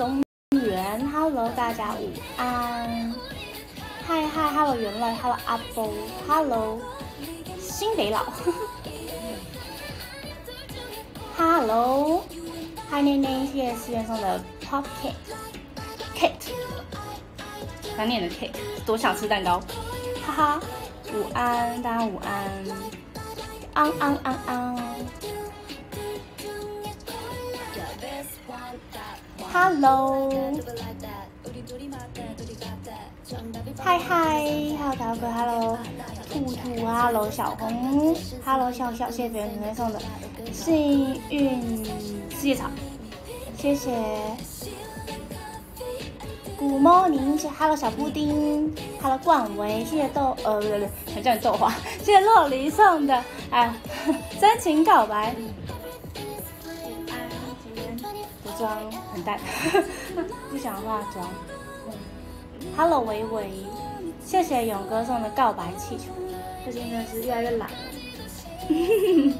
中原，Hello，大家午安。嗨嗨，Hello，原来，Hello，阿波，Hello，新北佬，Hello，嗨内内，谢谢思源送的 Pop Cake，Cake，难念的 Cake，多想吃蛋糕，哈哈，午安，大家午安，安安安安。Hello，嗨嗨，Hello 大哥，Hello 兔兔，Hello 小红，Hello 笑笑，谢谢别人准备送的幸运四叶草，谢谢。Good morning，谢谢 Hello 小布丁，Hello 冠维，谢谢豆呃不对不对，想叫你豆花，谢谢洛梨送的哎 真情告白。妆 不想化妆。Hello，维维，谢谢勇哥送的告白气球。最近真的是越来越懒了。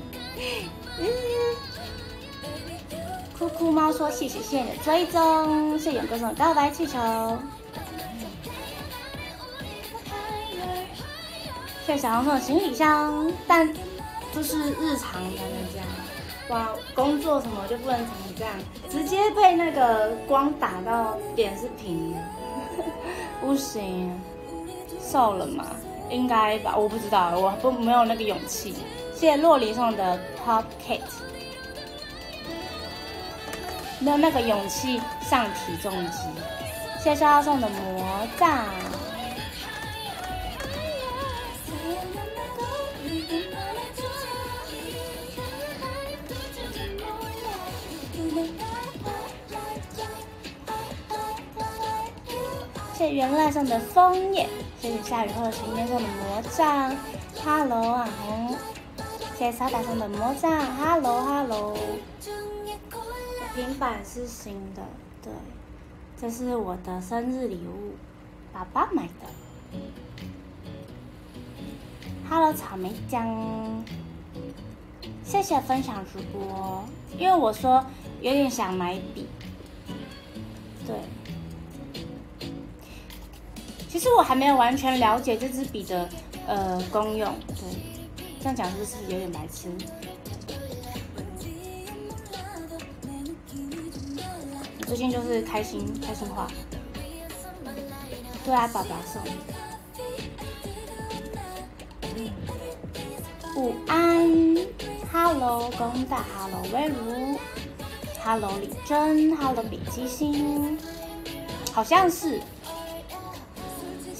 酷酷猫说谢谢谢谢你的追踪，谢谢勇哥送的告白气球。谢谢小红送的行李箱，但就是日常才能这样。哇，工作什么就不能成这样，直接被那个光打到脸是平的，不行，瘦了吗？应该吧，我不知道，我不没有那个勇气。谢谢洛璃送的 Top Kit，没有那个勇气上体重机。谢谢肖肖送的魔杖。谢谢原来送的枫叶，谢谢下雨后的晴天送的魔杖，Hello 啊红，谢谢沙达送的魔杖，Hello Hello，平板是新的，对，这是我的生日礼物，爸爸买的，Hello 草莓酱，谢谢分享直播，因为我说有点想买笔，对。其实我还没有完全了解这支笔的呃功用，对，这样讲是不是有点白痴？最近就是开心开心话，对啊，爸爸送。午安，Hello，公大，Hello，威如，Hello，李真，Hello，笔记星，好像是。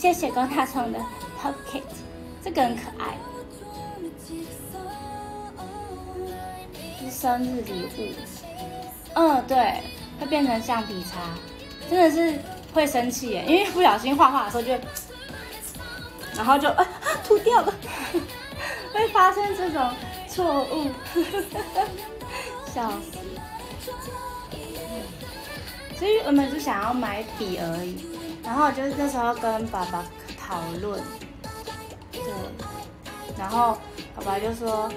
谢谢高大送的 pocket，这个很可爱，是生日礼物。嗯，对，会变成橡皮擦，真的是会生气耶，因为不小心画画的时候就，然后就啊涂掉了，会发生这种错误，笑死。所以我们就想要买笔而已。然后就是那时候跟爸爸讨论，对，然后爸爸就说，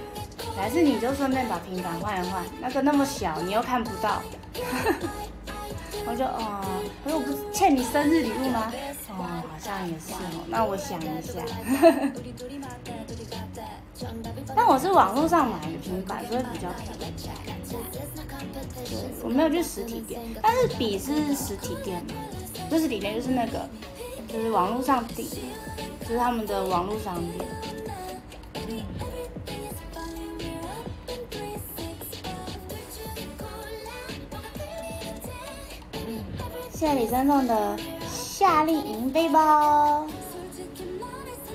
还是你就顺便把平板换一换，那个那么小你又看不到，我就哦，我说我不是欠你生日礼物吗？哦，好像也是哦，那我想一下，但我是网络上买的平板，所以比较便宜。对，我没有去实体店，但是笔是实体店。就是里面就是那个，就是网络上订，就是他们的网络商店。谢谢李真送的夏令营背包，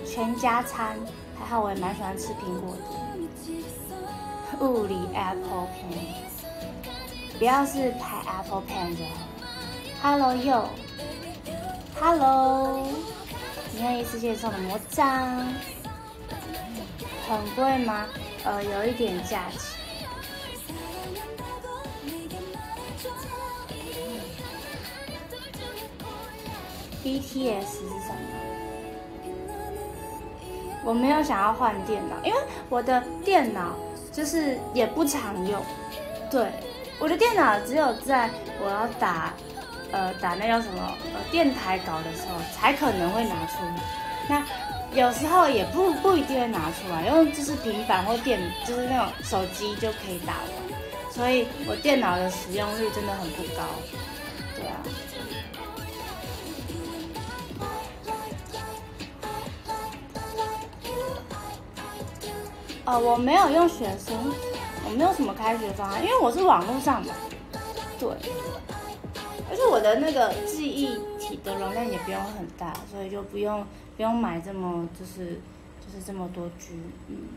全家餐，还好我也蛮喜欢吃苹果的。物理 Apple Pen，不要是拍 Apple Pen 就好。Hello you。Hello，你看一次介绍的魔杖，很贵吗？呃，有一点价钱。BTS 是什么？我没有想要换电脑，因为我的电脑就是也不常用。对，我的电脑只有在我要打呃打那叫什么呃电台稿的时候，才可能会拿出来。那有时候也不不一定会拿出来，因为就是平板或电，就是那种手机就可以打完。所以我电脑的使用率真的很不高。哦，我没有用学生，我没有什么开学方案，因为我是网络上的。对，而且我的那个记忆体的容量也不用很大，所以就不用不用买这么就是就是这么多 G。嗯，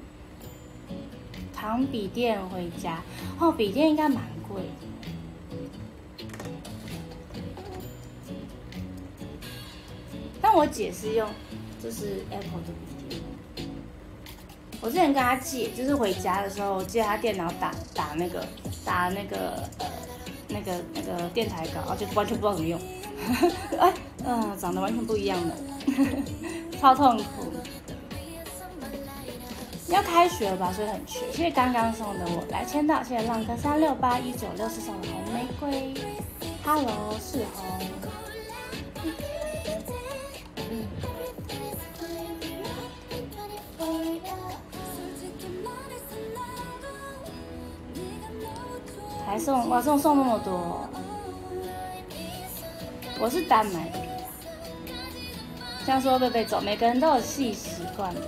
扛笔电回家，哦，笔电应该蛮贵的。但我姐是用就是 Apple 的。我之前跟他借，就是回家的时候借他电脑打打那个打那个呃那个那个电台稿，就完全不知道怎么用。哎，嗯，长得完全不一样的，超痛苦。要开学了吧，所以很缺。谢谢刚刚送的我来签到，谢谢浪哥三六八一九六四送的红玫瑰。Hello，是红。还送哇送送那么多，我是单买的。这样说会不会走？每个人都有自己习惯的。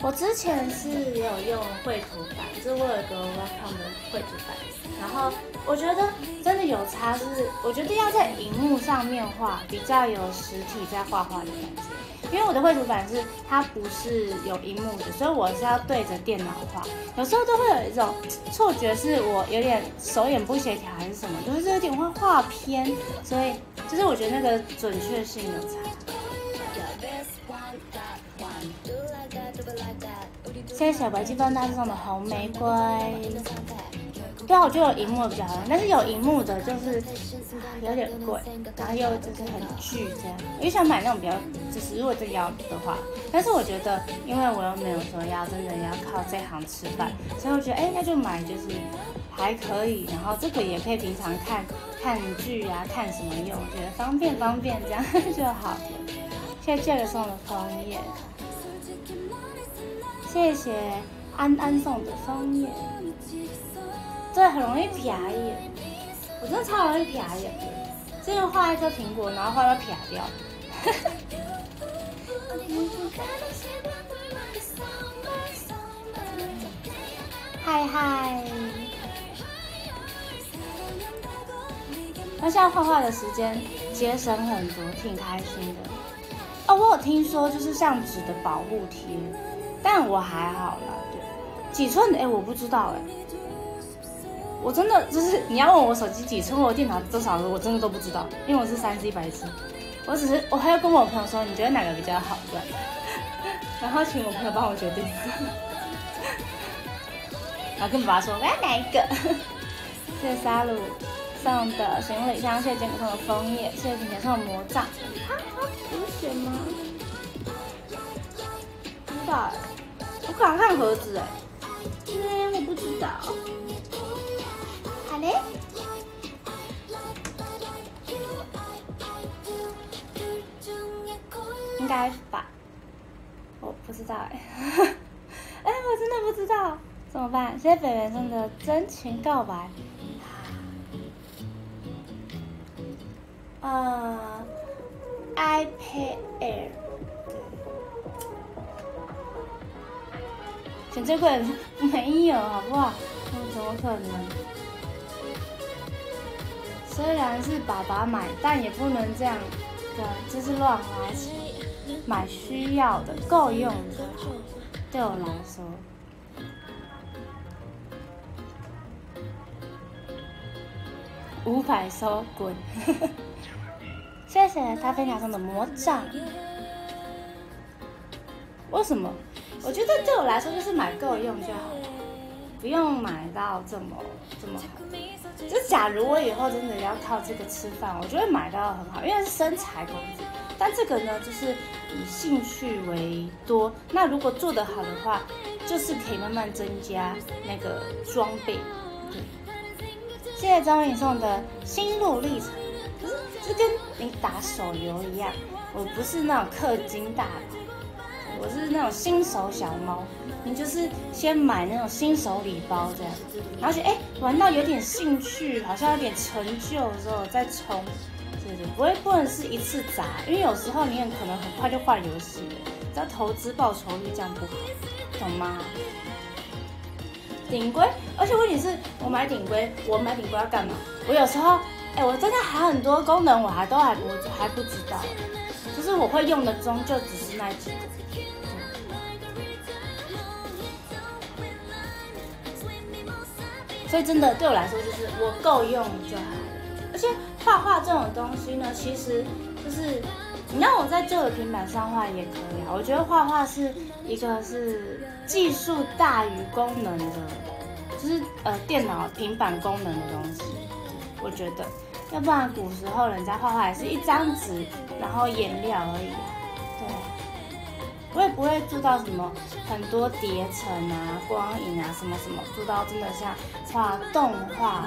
我之前是有用绘图板，就是我有个 Wacom 的绘图板，然后我觉得真的有差，是我觉得要在荧幕上面画，比较有实体在画画的感觉。因为我的绘图板是它不是有荧幕的，所以我是要对着电脑画。有时候都会有一种错觉，是我有点手眼不协调还是什么，就是有点会画偏，所以就是我觉得那个准确性有差。谢谢小白鸡放大送的红玫瑰。对啊，我觉得有荧幕比较好，但是有荧幕的就是有点贵，然后又就是很巨这样。我就想买那种比较，就是如果这要的话，但是我觉得，因为我又没有说要真的要靠这行吃饭，所以我觉得，哎，那就买就是还可以，然后这个也可以平常看看剧啊，看什么用，我觉得方便方便这样就好了。谢谢这个送的枫叶，谢谢安安送的枫叶。对，很容易撇眼，我真的超容易撇眼的。之前画一颗苹果，然后画到撇掉。嗨嗨！那现在画画的时间节省很多，挺开心的。哦，我有听说就是像纸的保护贴，但我还好啦。对，几寸？哎，我不知道哎。我真的就是你要问我手机几寸，我电脑多少，我真的都不知道，因为我是三 C 白痴。我只是我还要跟我朋友说，你觉得哪个比较好？对，然后请我朋友帮我决定。然后跟爸爸说我要哪一个？谢谢沙鲁上的行李箱，谢谢坚果送的枫叶，谢谢甜甜送的魔杖。他他有选吗？不知道哎，我刚看盒子哎，嗯，我不知道。好嘞？应该吧，我不知道哎，哎，我真的不知道，怎么办？谢谢北原送的真情告白。呃，iPad Air，选这个没有，好不好？怎么可能？虽然是爸爸买，但也不能这样，对，就是乱花钱，买需要的，够用的。对我来说，五百收滚！谢谢咖啡鸟送的魔杖。为什么？我觉得对我来说就是买够用就好了，不用买到这么这么好。就假如我以后真的要靠这个吃饭，我就会买到很好，因为是身材工具。但这个呢，就是以兴趣为多。那如果做得好的话，就是可以慢慢增加那个装备。对，谢谢张颖送的心路历程，就跟你打手游一样，我不是那种氪金大佬，我是那种新手小猫。你就是先买那种新手礼包这样，然后觉得哎玩到有点兴趣，好像有点成就的时候再充，对对，不会不能是一次砸，因为有时候你很可能很快就换游戏了，只要投资报酬率这样不好，懂吗？顶规，而且问题是我买顶规，我买顶规要干嘛？我有时候，哎，我真的还很多功能我还都还不还不知道，就是我会用的中就只是那几个。所以真的对我来说，就是我够用就好。而且画画这种东西呢，其实就是你让我在旧的平板上画也可以啊。我觉得画画是一个是技术大于功能的，就是呃电脑平板功能的东西。我觉得，要不然古时候人家画画也是一张纸，然后颜料而已。对。我也不会做到什么很多叠层啊、光影啊什么什么，做到真的像画动画，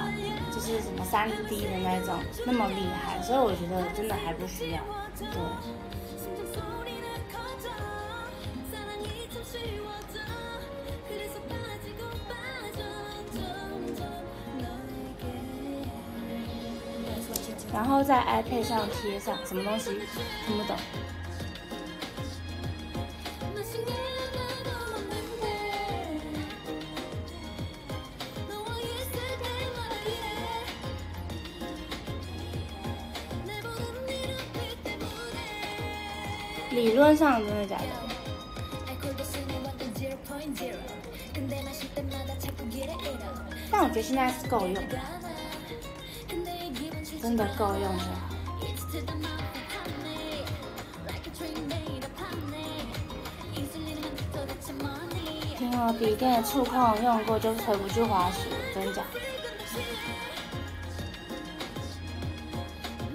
就是什么三 D 的那种那么厉害，所以我觉得真的还不需要。对。然后在 iPad 上贴上什么东西，听不懂。理论上真的假的？但我觉得现在是够用的，真的够用的。听我笔电的触控用过就回不去滑鼠，真假？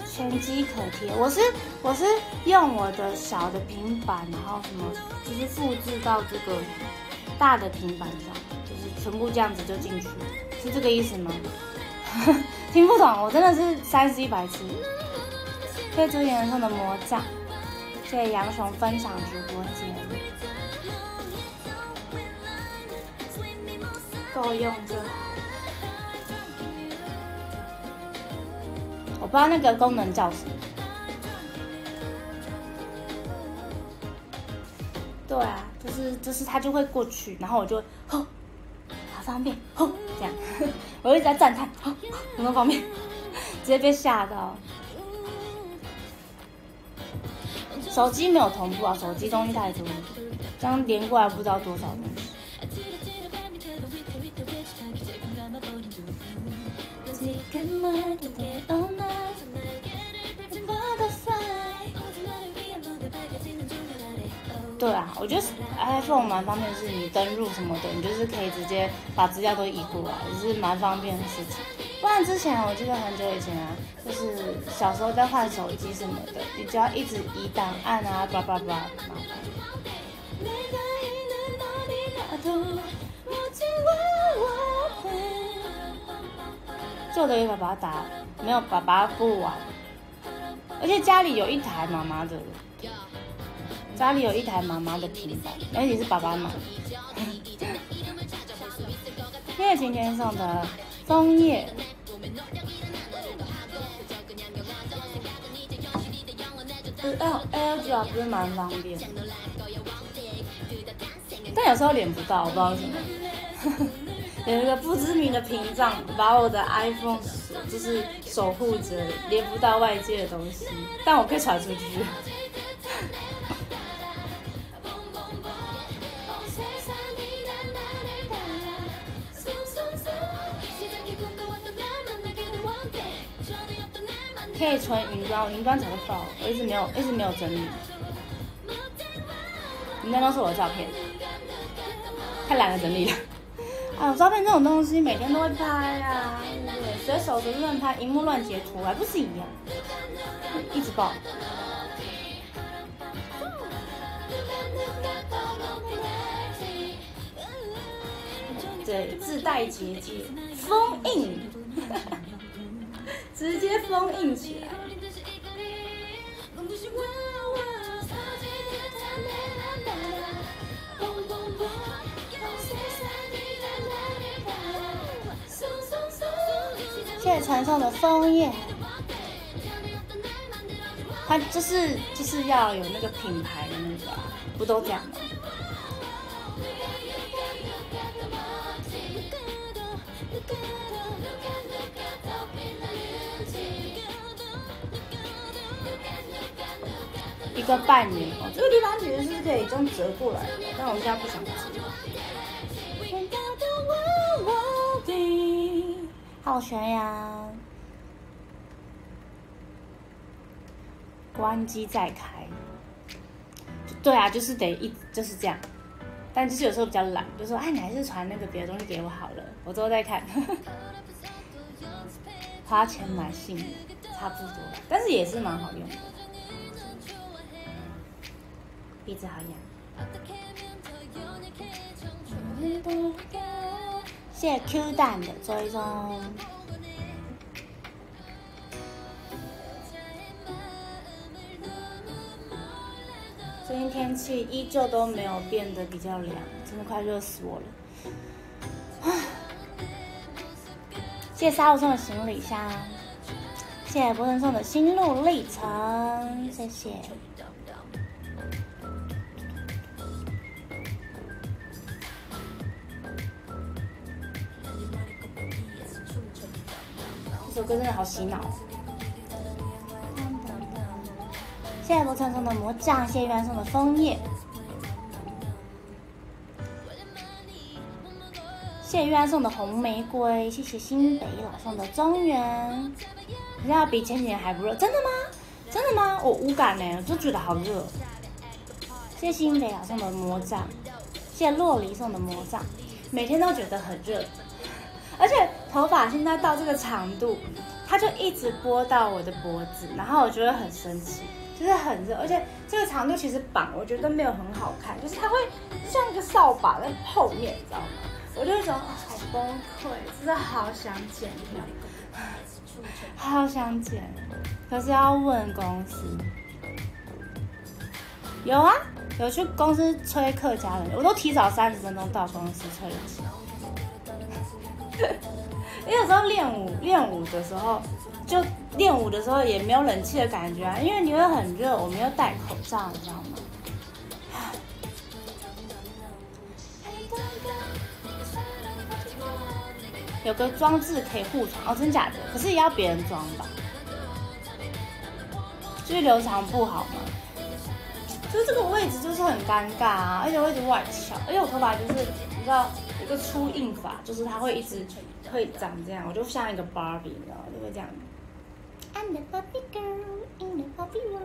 全机可贴，我是我是用我的小的平板，然后什么就是复制到这个大的平板上，就是全部这样子就进去，是这个意思吗？听不懂，我真的是三 C 白痴。谢谢朱颜送的魔杖，谢谢杨雄分享直播间，够用就好。我不知道那个功能叫什么。对啊，就是就是它就会过去，然后我就吼，方便，吼这样，我一直在赞叹，吼，怎么方便？直接被吓到。手机没有同步啊，手机东西太多，这样连过来不知道多少东西。对啊，我觉得 iPhone 蛮方便，是你登录什么的，你就是可以直接把资料都移过来，也是蛮方便的事情。不然之前我记得很久以前啊，就是小时候在换手机什么的，你只要一直移档案啊，叭叭叭，麻烦。旧的也把它打，没有爸爸不玩，而且家里有一台妈妈的。家里有一台妈妈的平板，而且是爸爸买。谢谢晴天送的枫叶。L L G 啊，不是蛮方便，但有时候连不到，我不知道为什么。有一个不知名的屏障把我的 iPhone 就是守护着，连不到外界的东西，但我可以传出去。可以存云端，云端早就爆，我一直没有，一直没有整理。云端都是我的照片，太懒得整理了。哎，照片这种东西每天都会拍啊，对？随手随便乱拍，荧幕乱截图，还不是一样？一直爆。对，自带结界，封印。直接封印起来。谢谢传送的枫叶，它就是就是要有那个品牌的那个，不都这样吗？一个半年哦，这个地方其实是可以这样折过来的，但我现在不想折。好悬呀！关机再开。对啊，就是得一就是这样，但就是有时候比较懒，就说哎，你还是传那个别的东西给我好了，我之后再看。花钱买信差不多，但是也是蛮好用的。鼻子好痒。谢谢 Q 蛋的追踪。最近天气依旧都没有变得比较凉，真的快热死我了。谢谢沙漏送的行李箱，谢谢博人送的心路历程，谢谢。这首歌真的好洗脑。谢谢罗晨送的魔杖，谢谢玉安送的枫叶，谢谢玉安送的红玫瑰，谢谢新北老送的中原。你知道比前几年还不热？真的吗？真的吗？我无感呢，我就觉得好热。谢谢新北老送的魔杖，谢谢洛梨送的魔杖，每天都觉得很热。而且头发现在到这个长度，它就一直拨到我的脖子，然后我觉得很生气，就是很热，而且这个长度其实绑我觉得没有很好看，就是它会像一个扫把在后面，你知道吗？我就觉得好崩溃，真的好想剪掉，好想剪，可是要问公司。有啊，有去公司催客家人，我都提早三十分钟到公司吹冷气。因为有时候练舞练舞的时候，就练舞的时候也没有冷气的感觉啊，因为你会很热，我们又戴口罩，你知道吗？有个装置可以护床哦，真假的？可是也要别人装吧？就是留长不好吗？就是这个位置就是很尴尬啊，而且会一直外翘，而且我头发就是你知道。一个粗硬法，就是它会一直会长这样，我就像一个芭比，你知道吗？就会这样。I'm the Barbie girl in the Barbie world。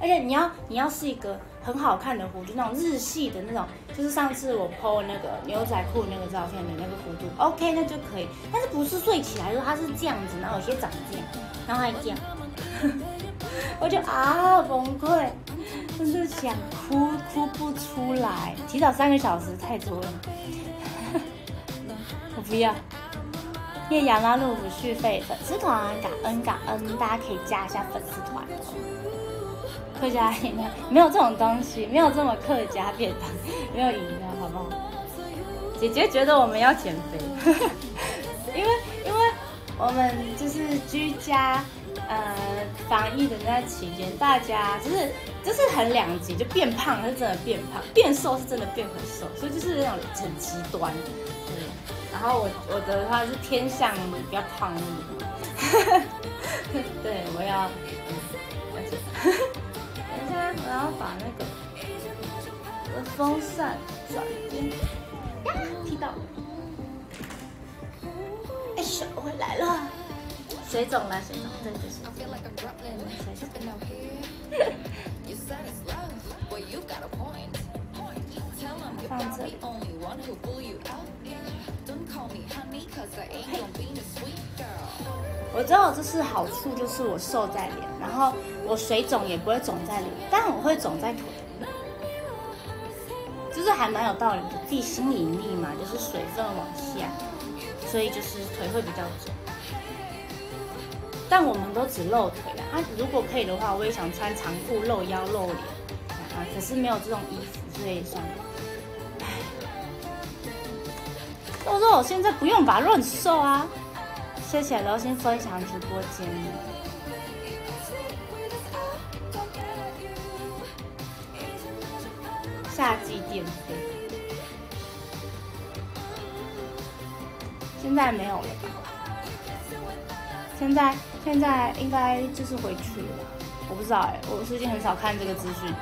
而且你要你要是一个很好看的弧，就那种日系的那种，就是上次我 PO 那个牛仔裤那个照片的那个弧度，OK 那就可以。但是不是睡起来说它是这样子，然后有些长这样，然后还这样，我就啊崩溃，真的想哭哭不出来。提早三个小时太多了。不要。叶阳拉路不续费粉丝团，感恩感恩，大家可以加一下粉丝团。客家饮料没有这种东西，没有这么客家便当，没有饮料，好不好？姐姐觉得我们要减肥，因为因为我们就是居家呃防疫的那期间，大家就是就是很两极，就变胖是真的变胖，变瘦是真的变很瘦，所以就是那种很极端。然后我我的话是偏向比较胖一点，对，我要，而且，等一下我要把那个我的风扇转边，呀，踢到，哎，手回来了，水肿了，水肿，对，就是，放这里。我知道这是好处，就是我瘦在脸，然后我水肿也不会肿在脸，但我会肿在腿，就是还蛮有道理的。地心引力嘛，就是水分往下，所以就是腿会比较肿。但我们都只露腿了啊。如果可以的话，我也想穿长裤露腰露脸啊，可是没有这种衣服，所以算了。肉肉，我现在不用吧，肉很瘦啊。谢谢流星分享直播间。夏季电费，现在没有了吧？现在现在应该就是回去了，我不知道哎，我最近很少看这个资讯。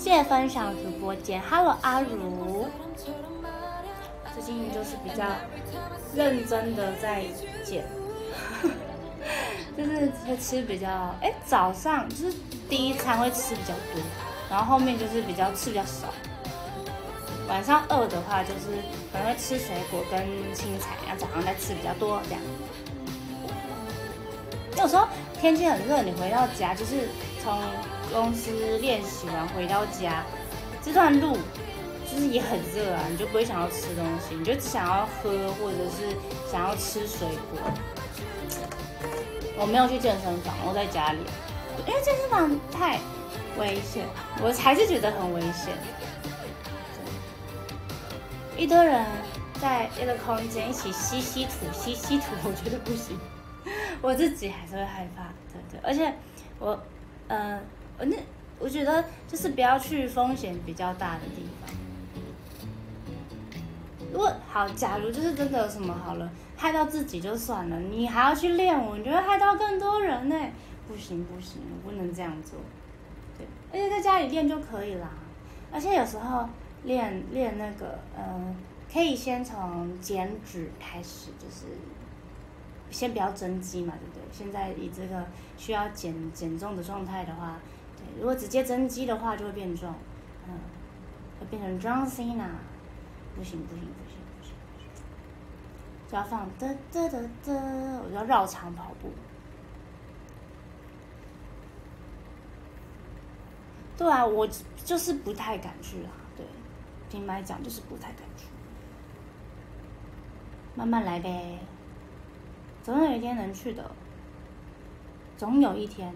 谢谢分享直播间，Hello 阿如，最近就是比较认真的在减。就是会吃比较，哎，早上就是第一餐会吃比较多，然后后面就是比较吃比较少。晚上饿的话，就是可能会吃水果跟青菜，然后早上再吃比较多这样。有时候天气很热，你回到家就是从公司练习完回到家，这段路就是也很热啊，你就不会想要吃东西，你就只想要喝或者是想要吃水果。我没有去健身房，我在家里，因为健身房太危险，我还是觉得很危险。一堆人在一个空间一起吸吸土，吸吸土，我觉得不行，我自己还是会害怕。对对，而且我，呃，那我觉得就是不要去风险比较大的地方。如果好，假如就是真的有什么好了。害到自己就算了，你还要去练舞，你觉得害到更多人呢。不行不行，不能这样做。对，而且在家里练就可以啦。而且有时候练练那个，嗯，可以先从减脂开始，就是先不要增肌嘛，对不对？现在以这个需要减减重的状态的话，如果直接增肌的话就会变壮，嗯，会变成 John Cena，不行不行不行不行。就要放嘚嘚嘚嘚，我就要绕场跑步。对啊，我就是不太敢去啊。对，听麦讲就是不太敢去。慢慢来呗，总有一天能去的，总有一天。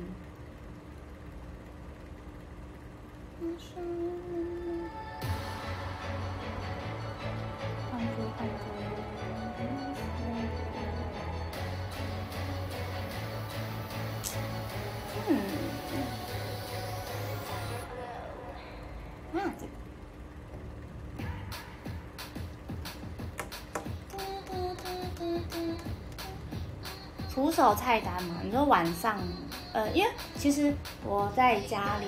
徒手菜单嘛？你说晚上，呃，因为其实我在家里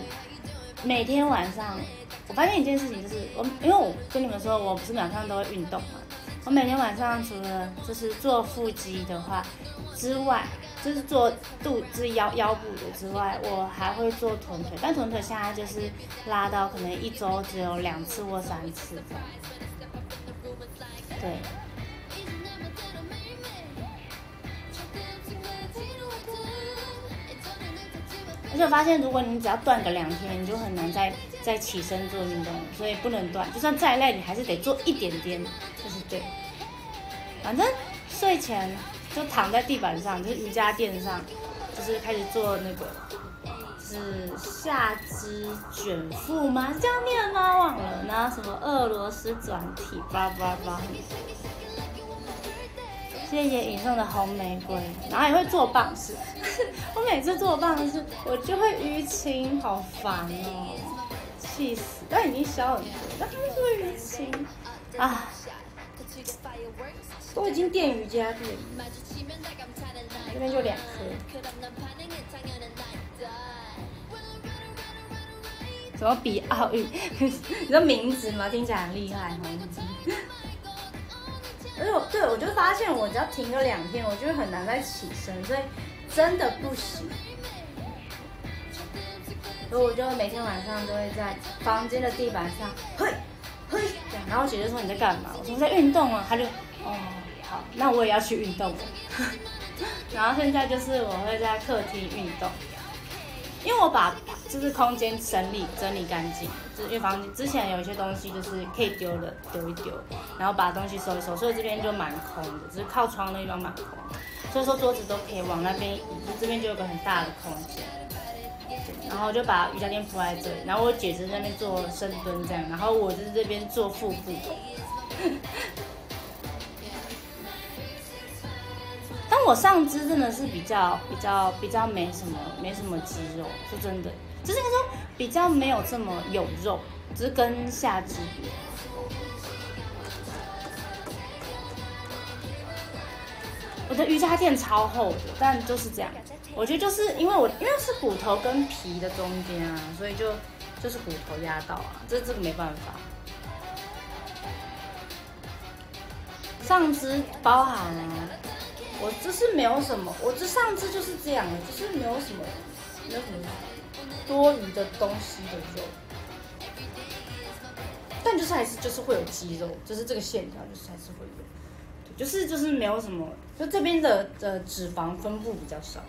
每天晚上，我发现一件事情就是，我因为我跟你们说，我不是晚上都会运动嘛。我每天晚上除了就是做腹肌的话之外，就是做肚子腰腰部的之外，我还会做臀腿。但臀腿现在就是拉到可能一周只有两次或三次这样。对。而且我发现，如果你只要断个两天，你就很难再再起身做运动了，所以不能断。就算再累，你还是得做一点点，就是对。反正睡前就躺在地板上，就是瑜伽垫上，就是开始做那个，是下肢卷腹吗？这样念吗？忘了，然后什么俄罗斯转体，叭叭叭。谢谢影送的红玫瑰，然后也会做棒式。我每次做棒式，我就会淤青，好烦哦，气死！但已经消很多，但还是会淤青啊。我已经垫瑜伽垫，这边就两颗。怎么比奥运？你说名字吗？听起来很厉害，名字。而且，对我就发现，我只要停个两天，我就会很难再起身，所以真的不行。所以我就每天晚上都会在房间的地板上，嘿，嘿，这样。然后姐姐说你在干嘛？我说在运动啊。她就，哦，好，那我也要去运动了。然后现在就是我会在客厅运动，因为我把就是空间整理整理干净，就是因为房间之前有一些东西就是可以丢的丢一丢，然后把东西收一收，所以这边就蛮空的，只是靠窗那地方蛮空，所以说桌子都可以往那边移，就这边就有个很大的空间。然后就把瑜伽垫铺在这里，然后我姐在那边做深蹲这样，然后我就是这边做腹部。但我上肢真的是比较比较比较没什么没什么肌肉，是真的，就是说比较没有这么有肉，只是跟下肢比。我的瑜伽垫超厚的，但就是这样。我觉得就是因为我因为是骨头跟皮的中间啊，所以就就是骨头压到啊，这这个没办法。上肢包含啊，我就是没有什么，我这上次就是这样，就是没有什么没有什么多余的东西的肉，但就是还是就是会有肌肉，就是这个线条就是还是会有。就是就是没有什么，就这边的的脂肪分布比较少。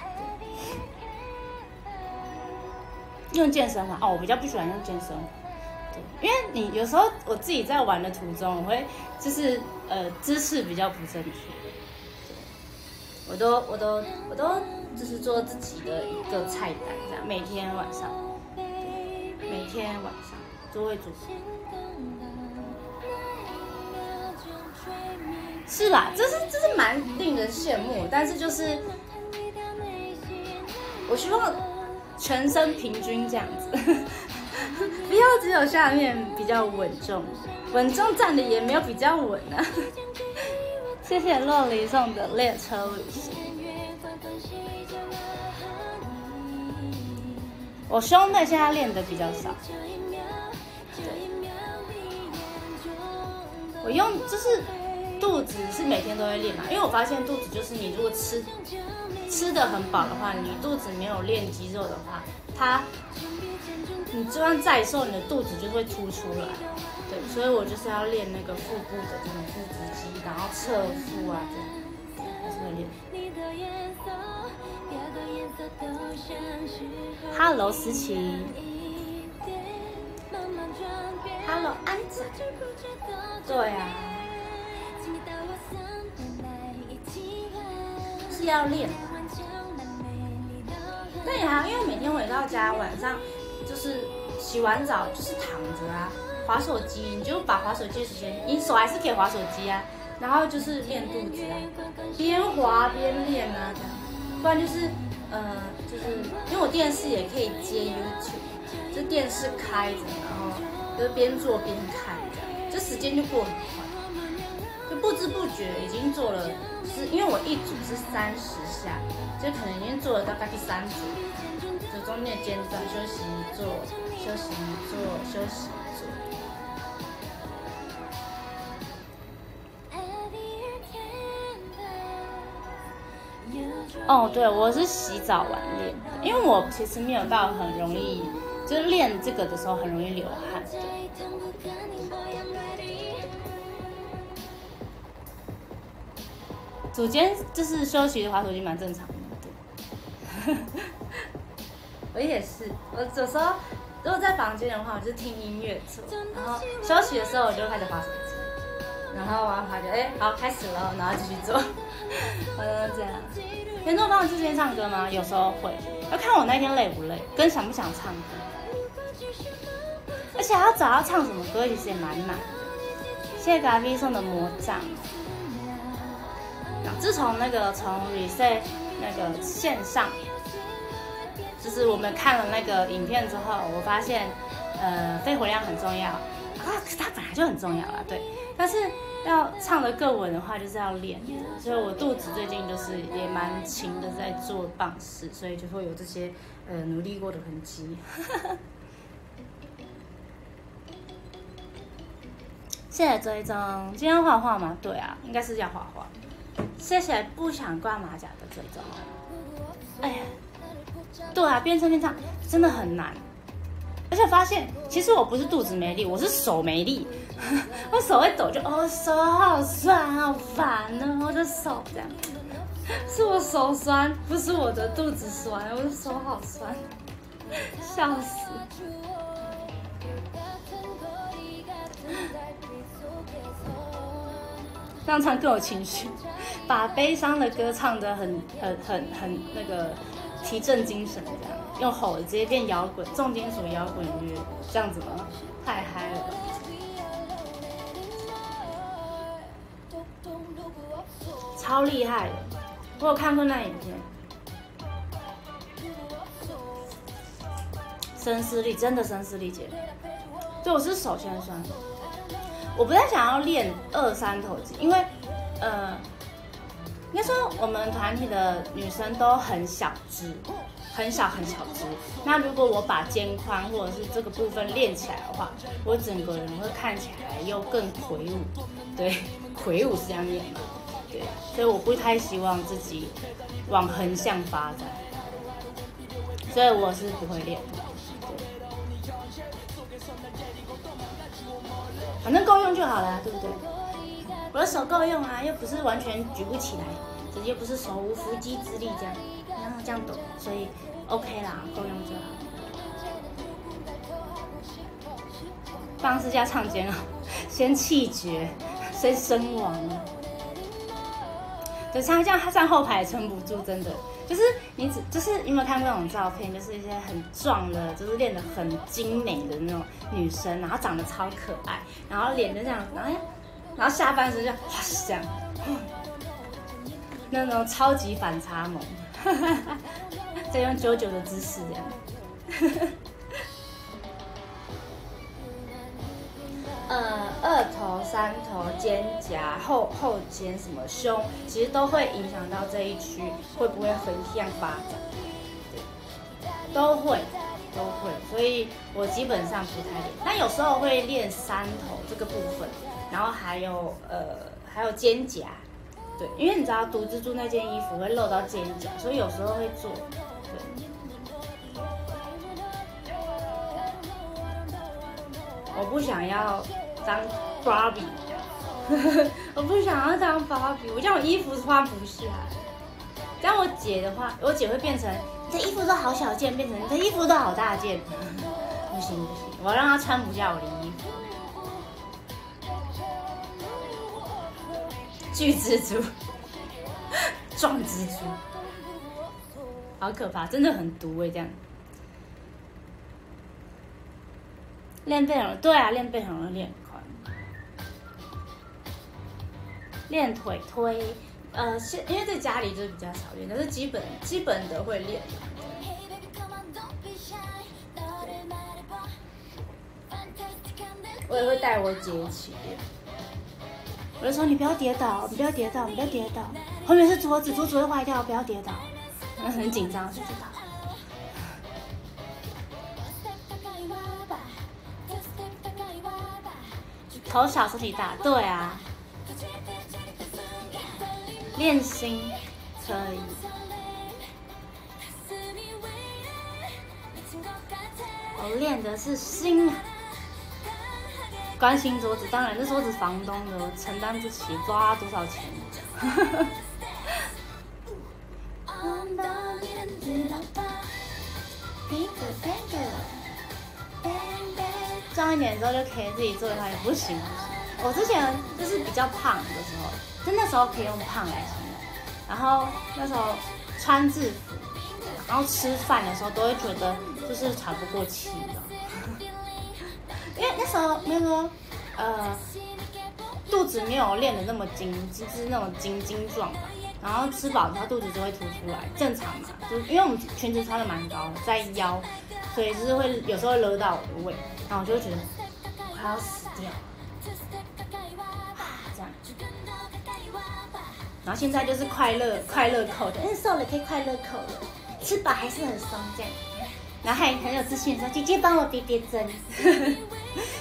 用健身环哦，我比较不喜欢用健身环，对，因为你有时候我自己在玩的途中，我会就是呃姿势比较不正确，我都我都我都就是做自己的一个菜单，这样每天晚上，每天晚上都会做。是啦？这是这是蛮令人羡慕，但是就是我希望全身平均这样子，不要只有下面比较稳重，稳重站的也没有比较稳啊。谢谢洛黎送的列车旅行。我兄妹现在练的比较少，我用就是。肚子是每天都会练嘛，因为我发现肚子就是你如果吃吃的很饱的话，你肚子没有练肌肉的话，它你就算再瘦，你的肚子就会凸出来。对，所以我就是要练那个腹部的这种腹直肌，然后侧腹啊这样，还是会练。Hello，思琪。Hello，安仔。对啊。是要练，但也还因为每天回到家晚上就是洗完澡就是躺着啊，划手机，你就把划手机的时间，你手还是可以划手机啊，然后就是练肚子啊，边划边练啊这样，不然就是呃就是因为我电视也可以接 YouTube，就电视开着，然后就边做边看这样，这时间就过很快。就不知不觉已经做了，是因为我一组是三十下，就可能已经做了大概第三组，就中间间断休息做，休息做，休息哦，对，我是洗澡完练，因为我其实没有到很容易，就是练这个的时候很容易流汗。组间就是休息的滑手机蛮正常的，我也是，我有时候如果在房间的话，我就听音乐做，然后休息的时候我就开始滑手机，然后玩滑就哎好开始了，然后继续做，我都这样。田中帮我之前唱歌吗？有时候会，要看我那天累不累，跟想不想唱歌。而且还要找要唱什么歌，其实也蛮难的。谢谢嘎 V 送的魔杖。自从那个从 reset 那个线上，就是我们看了那个影片之后，我发现，呃，肺活量很重要啊，它本来就很重要啊，对。但是要唱的更稳的话，就是要练。所以我肚子最近就是也蛮勤的在做棒式，所以就会有这些呃努力过的痕迹。谢谢追踪，今天画画吗？对啊，应该是要画画。谢谢不想挂马甲的追踪。哎呀，对啊，边唱边唱真的很难，而且发现，其实我不是肚子没力，我是手没力。我手一抖就，哦，手好酸，好烦啊！我的手这样，是我手酸，不是我的肚子酸。我的手好酸，笑死。让唱更有情绪，把悲伤的歌唱的很、很、很、很那个。提振精神，这样用吼的直接变摇滚重金属摇滚乐，这样子吗？太嗨了吧！超厉害的，我有看过那影片，声嘶力真的声嘶力竭，对我是手先酸。我不太想要练二三头肌，因为，呃，应该说我们团体的女生都很小只，很小很小只。那如果我把肩宽或者是这个部分练起来的话，我整个人会看起来又更魁梧。对，魁梧是这样念嘛？对，所以我不太希望自己往横向发展，所以我是不会练的。反正够用就好了，对不对？我的手够用啊，又不是完全举不起来，直接不是手无缚鸡之力这样，然后这样抖，所以 OK 啦，够用就好。帮私家唱肩啊，先气绝，先身亡了。对，像这样他站后排也撑不住，真的。就是你只就是有没有看过那种照片？就是一些很壮的，就是练得很精美的那种女生，然后长得超可爱，然后脸就这样，然后然后下半身就哇这样，那种超级反差萌，再用九九的姿势这样。呃，二头、三头、肩胛、后后肩什么胸，其实都会影响到这一区会不会横向发展，都会，都会。所以我基本上不太练，但有时候会练三头这个部分，然后还有呃还有肩胛，对，因为你知道独蜘蛛那件衣服会露到肩胛，所以有时候会做，对。我不想要当芭比，我不想要当芭比，我这样我衣服穿不下。这样我姐的话，我姐会变成你的衣服都好小件，变成你的衣服都好大件。不行不行，我要让她穿不下我的衣服。巨蜘蛛，壮蜘蛛，好可怕，真的很毒哎，这样。练背很对啊，练背很容易练宽。练腿推，呃，现因为在家里就是比较少练，但是基本基本的会练。我也会带我姐一起练。我就说你不要跌倒，你不要跌倒，你不要跌倒。后面是桌子，桌子会坏掉，不要跌倒。很紧张，就知道。头小身体大，对啊，练心可以。我练的是心，关心桌子，当然这桌子房东的，我承担不起，抓多少钱？壮一点之后就可以自己做的话也不行。我之前就是比较胖的时候，就那时候可以用胖来形容。然后那时候穿制服，然后吃饭的时候都会觉得就是喘不过气的，因为那时候那个呃肚子没有练的那么精，就是那种精精壮吧。然后吃饱之后肚子就会凸出来，正常嘛，就因为我们裙子穿的蛮高，在腰。所以就是会有时候会勒到我的胃，然后我就会觉得快要死掉，这样。然后现在就是快乐快乐扣的，嗯，瘦了可以快乐扣了，吃饱还是很松这样。然后还很有自信说：“姐姐帮我别别针，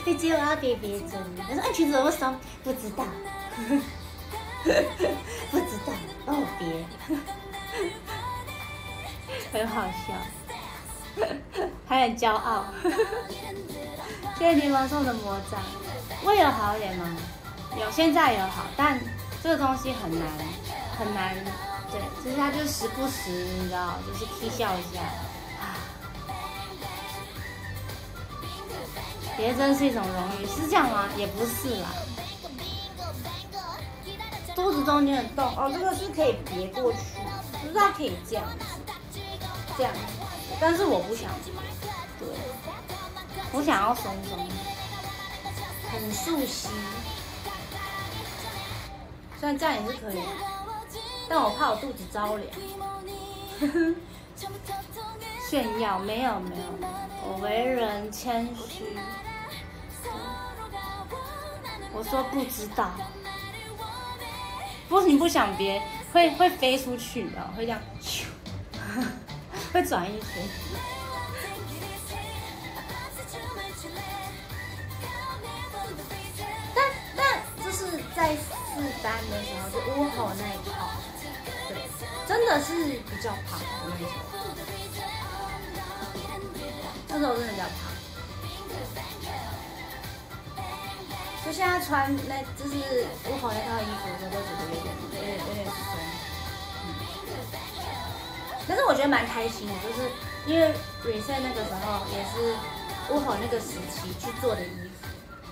姐姐我要别别针。”他说：“哎，裙子怎么松？不知道，不知道，帮我别，很好笑。”还很骄傲，谢谢柠檬送的魔杖，胃有好一点吗？有，现在有好，但这个东西很难，很难。对，其实它就时不时，你知道，就是啼笑一下。别针是一种荣誉，是这样吗？也不是啦。肚子中间的洞哦，这个是可以别过去，就是它可以这样子，这样子，但是我不想别，对，我想要松松的，很素吸，虽然这样也是可以的，但我怕我肚子着凉。炫耀没有没有，我为人谦虚。我说不知道，不是你不想别，会会飞出去的，会这样，会转一圈。但但就是在四单的时候，就屋口那一套，对，真的是比较胖的那种，那时候真的比较胖。就现在穿那，就是乌口那套衣服的时候，都觉得有点、有点、有点松。嗯。但是我觉得蛮开心的，就是因为 reset 那个时候也是乌口那个时期去做的衣服。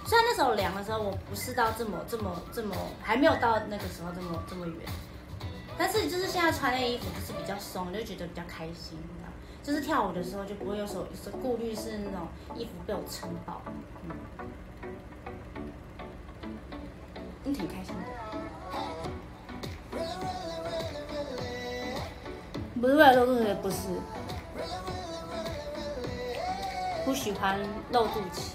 虽然那时候凉的时候，我不是到这么、这么、这么，还没有到那个时候这么、这么远。但是就是现在穿那衣服就是比较松，就觉得比较开心，就是跳舞的时候就不会有时候顾虑是那种衣服被我撑爆。嗯。你挺开心的，不是为了露肚子，不是，不喜欢露肚脐。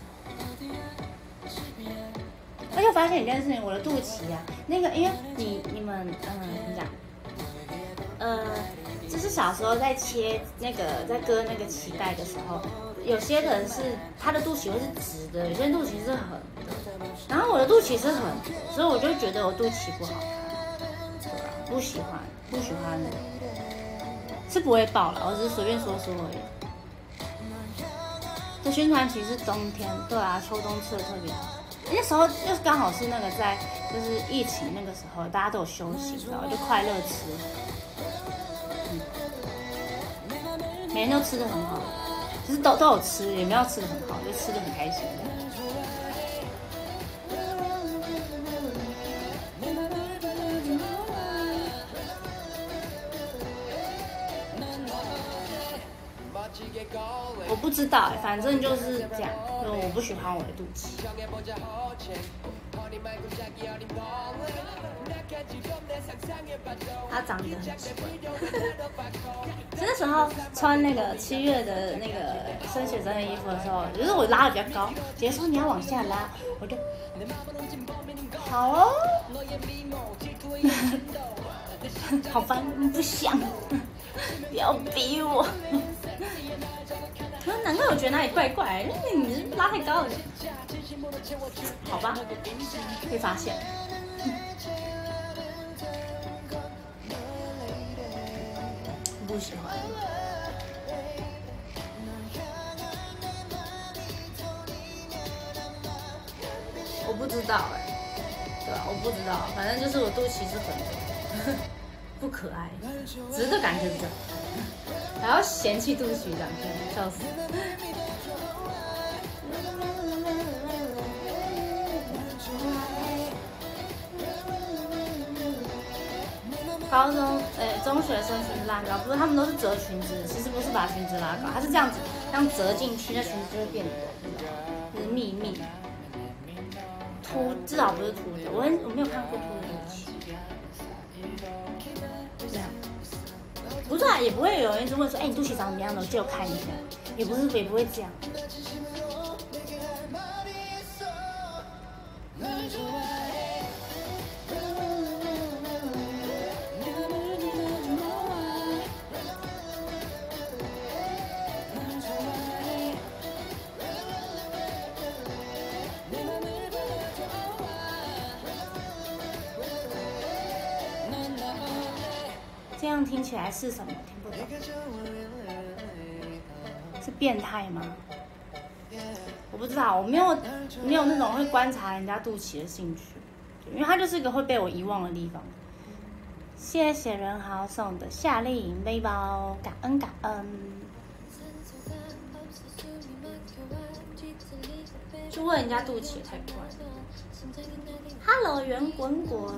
而且发现一件事情，我的肚脐啊，那个因为你你们嗯怎么讲，呃，就是小时候在切那个在割那个脐带的时候，有些人是他的肚脐会是直的，有些人肚脐是横的。然后我的肚脐是很，所以我就觉得我肚脐不好看，不喜欢，不喜欢，是不会爆了，我只是随便说说而已。这宣传期是冬天，对啊，秋冬吃的特别好。那时候又刚好是那个在就是疫情那个时候，大家都有休息，然后就快乐吃，每天都吃的很好，就是都都有吃，也没有吃的很好，就吃的很开心。我不知道哎，反正就是这样，因为我不喜欢我的肚子。他长得很奇怪。那时候穿那个七月的那个升学生的衣服的时候，就是我拉的比较高，姐姐说你要往下拉，我就好哦。好烦，不想，不要逼我。难怪我觉得哪里怪怪，因为你拉太高了。好吧，被发现。不喜欢。我不知道哎，对吧？我不知道，反正就是我肚脐是粉的，不可爱，只是感觉比较。还要嫌弃肚脐这样，笑死。高中诶，中学生裙子拉高，不是他们都是折裙子，其实不是把裙子拉高，它是这样子，这样折进去，那裙子就会变短，就是秘密凸，至少不是凸的，我很我没有看过凸的不是啊，也不会有人就问说，哎，你肚脐长什么样的？借我看一下，也不是，也不会这样。这样听起来是什么？听不懂。是变态吗？我不知道，我没有没有那种会观察人家肚脐的兴趣，因为它就是一个会被我遗忘的地方。谢谢人豪送的夏令营背包，感恩感恩。去问人家肚脐太快。Hello，圆滚滚。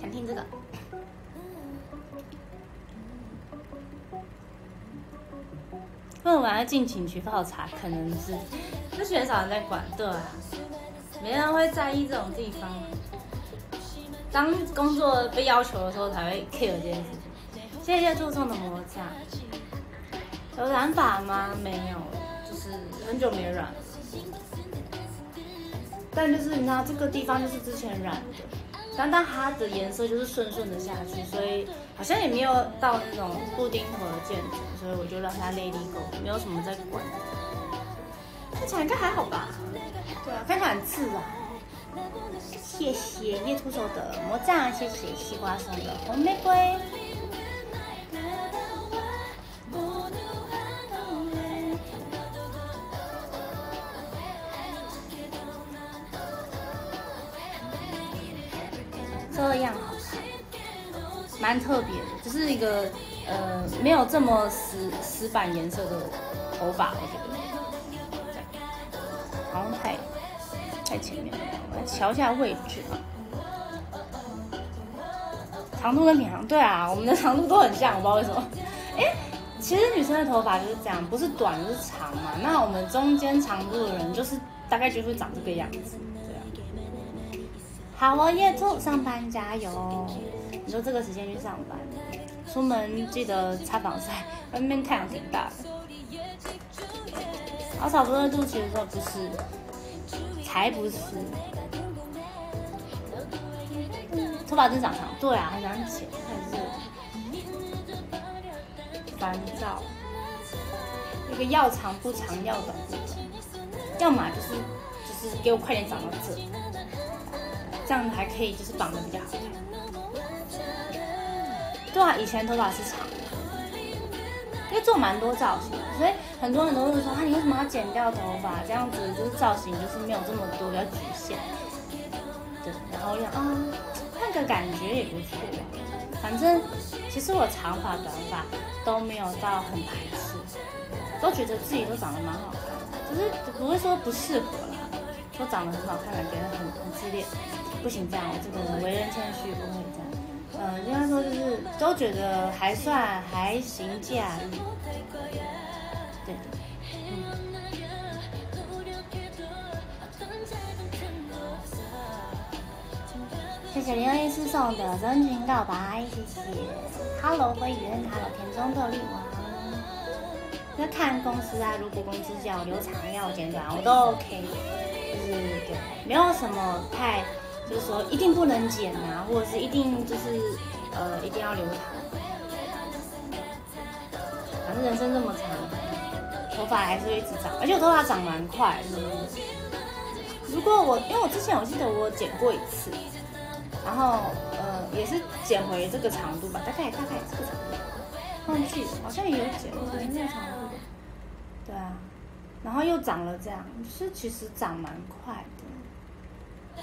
想听这个？因为我要进寝区泡茶，可能是就是很少人在管，对啊，没人会在意这种地方。当工作被要求的时候，才会 care 这件事情。谢谢注重的魔杖，有染发吗？没有，就是很久没染了。但就是你知道，这个地方就是之前染的。但但它的颜色就是顺顺的下去，所以好像也没有到那种布丁头的渐层，所以我就让它 Lady Go，没有什么在管。看起来应该还好吧？对啊，看起来很自然。谢谢。叶徒手的魔杖，谢谢。西瓜送的红玫瑰。这样好看，蛮特别的，就是一个呃没有这么死死板颜色的头发，我觉得好像太太前面了，我来瞧一下位置啊。长度跟平常对啊，我们的长度都很像，我不知道为什么。哎，其实女生的头发就是这样，不是短就是长嘛。那我们中间长度的人，就是大概就会长这个样子。好哦，夜兔，上班加油！你说这个时间去上班，出门记得擦防晒，外面太阳挺大的。好少不热肚脐的时候不是，才不是。头发真长长，对啊，很想剪，但是烦躁。那个要长不长，要短不短，要么就是就是给我快点长到这。这样还可以，就是绑的比较好看。对啊，以前头发是长的，因为做蛮多造型，所以很多人都会说啊，你为什么要剪掉头发？这样子就是造型就是没有这么多，比较局限。对，然后要啊，换个感觉也不错。反正其实我长发、短发都没有到很排斥，都觉得自己都长得蛮好看，只是不会说不适合啦，都长得很好看，感觉很很自恋。不行，这样我这个人为人谦虚，不会这样。嗯，应该说就是都觉得还算还行驾驭。对，嗯。谢谢零二一四送的真情告白，谢谢。Hello 灰原，Hello 田中的力王。那看公司啊，如果公司叫我留长要剪短，我都 OK。就是对，没有什么太。就是说一定不能剪啊，或者是一定就是呃一定要留长。反正人生这么长，头发还是会一直长，而且我头发长蛮快。如果我因为我之前我记得我剪过一次，然后呃也是剪回这个长度吧，大概大概这个长度，忘记了，好像也有剪过这个长度。对啊，然后又长了这样，是其实长蛮快的。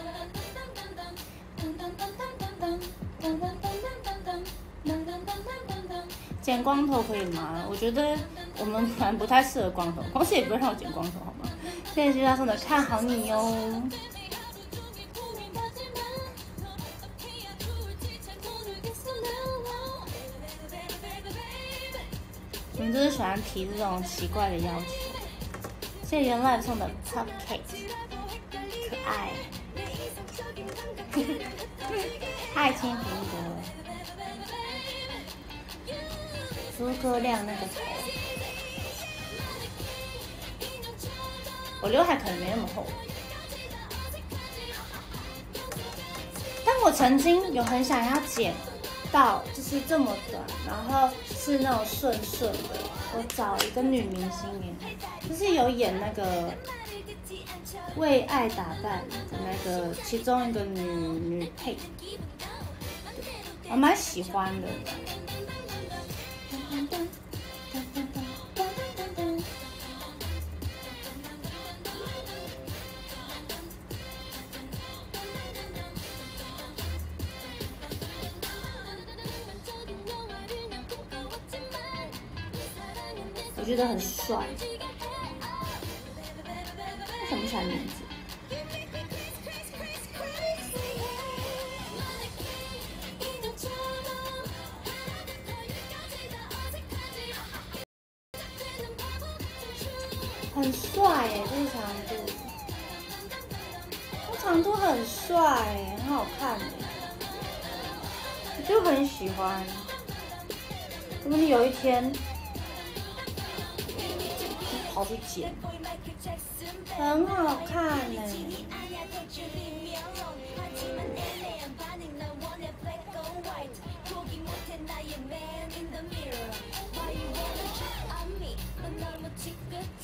剪光头可以吗？我觉得我们可能不太适合光头，公司也不会让我剪光头，好吗？谢谢徐大送的看好你哟。你们就是喜欢提这种奇怪的要求。谢谢原来送的 cupcake，可爱。爱情苹果，诸葛亮那个头，我刘海可能没那么厚，但我曾经有很想要剪到就是这么短，然后是那种顺顺的。我找一个女明星演，就是有演那个。为爱打扮的那个其中一个女女配，我蛮喜欢的。觉得很帅。想不起来名。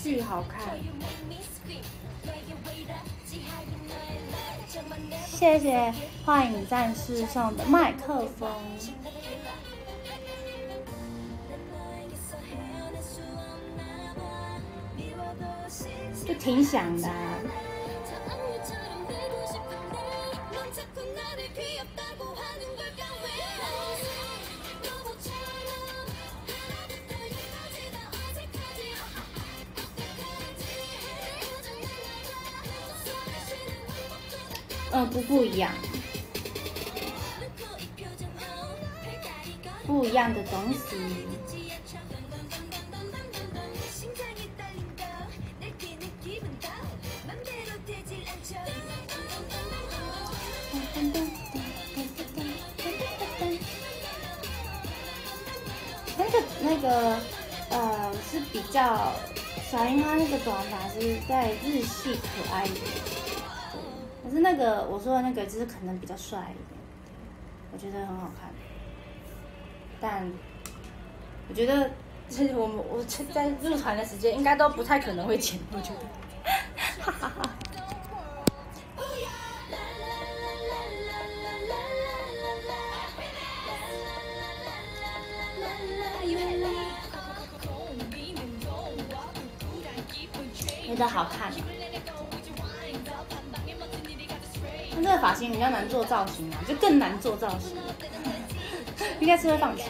巨好看，谢谢幻影战士送的麦克风，就挺响的。 嗯，不不一样，不一样的东西。那个 那个呃是比较小樱花那个短发是在日系可爱一点，可。是那个我说的那个，就是可能比较帅一点，我觉得很好看。但我觉得，其实我们我在入团的时间应该都不太可能会剪，我觉得。哈哈哈。觉得好看。这个发型比较难做造型啊，就更难做造型，应该是会放弃。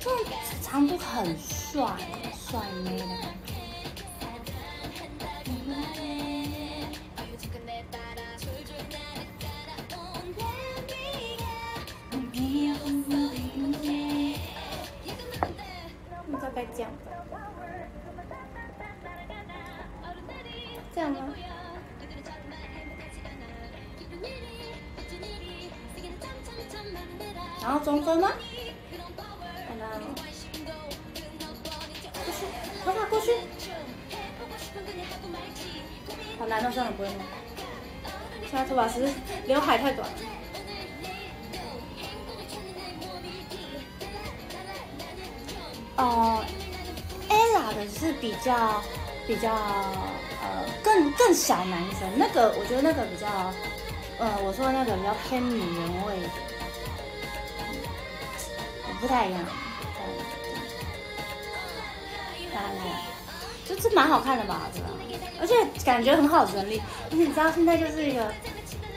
这长度很帅，帅妹的感觉。你在被讲这样吗？然后中分吗？看到了，过去，头发过去，好难哦，算了，不用了。现在头发是刘海太短了。哦，ella 的是比较比较更更小男生，那个我觉得那个比较呃我说那个比较偏女人味的。不太一样，来来，就是蛮好看的吧，对吧？而且感觉很好整理。你知道现在就是一个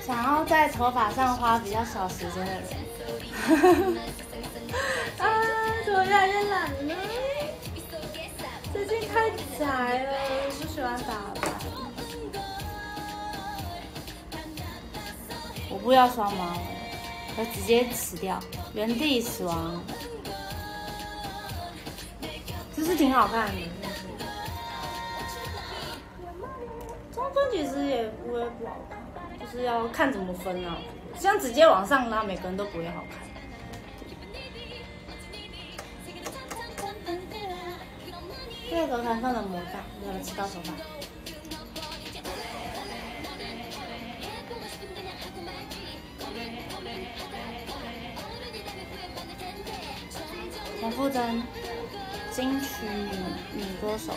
想要在头发上花比较少时间的人。啊，怎么越来越懒了？最近太宅了，不喜欢打扮。我不要双毛，我直接死掉。原地死亡，其实挺好看的。中分其实也不会不好看，就是要看怎么分啊。这样直接往上拉，每个人都不会好看。第二个团放的魔杖，没有吃到手吧？田馥甄金曲女女歌手，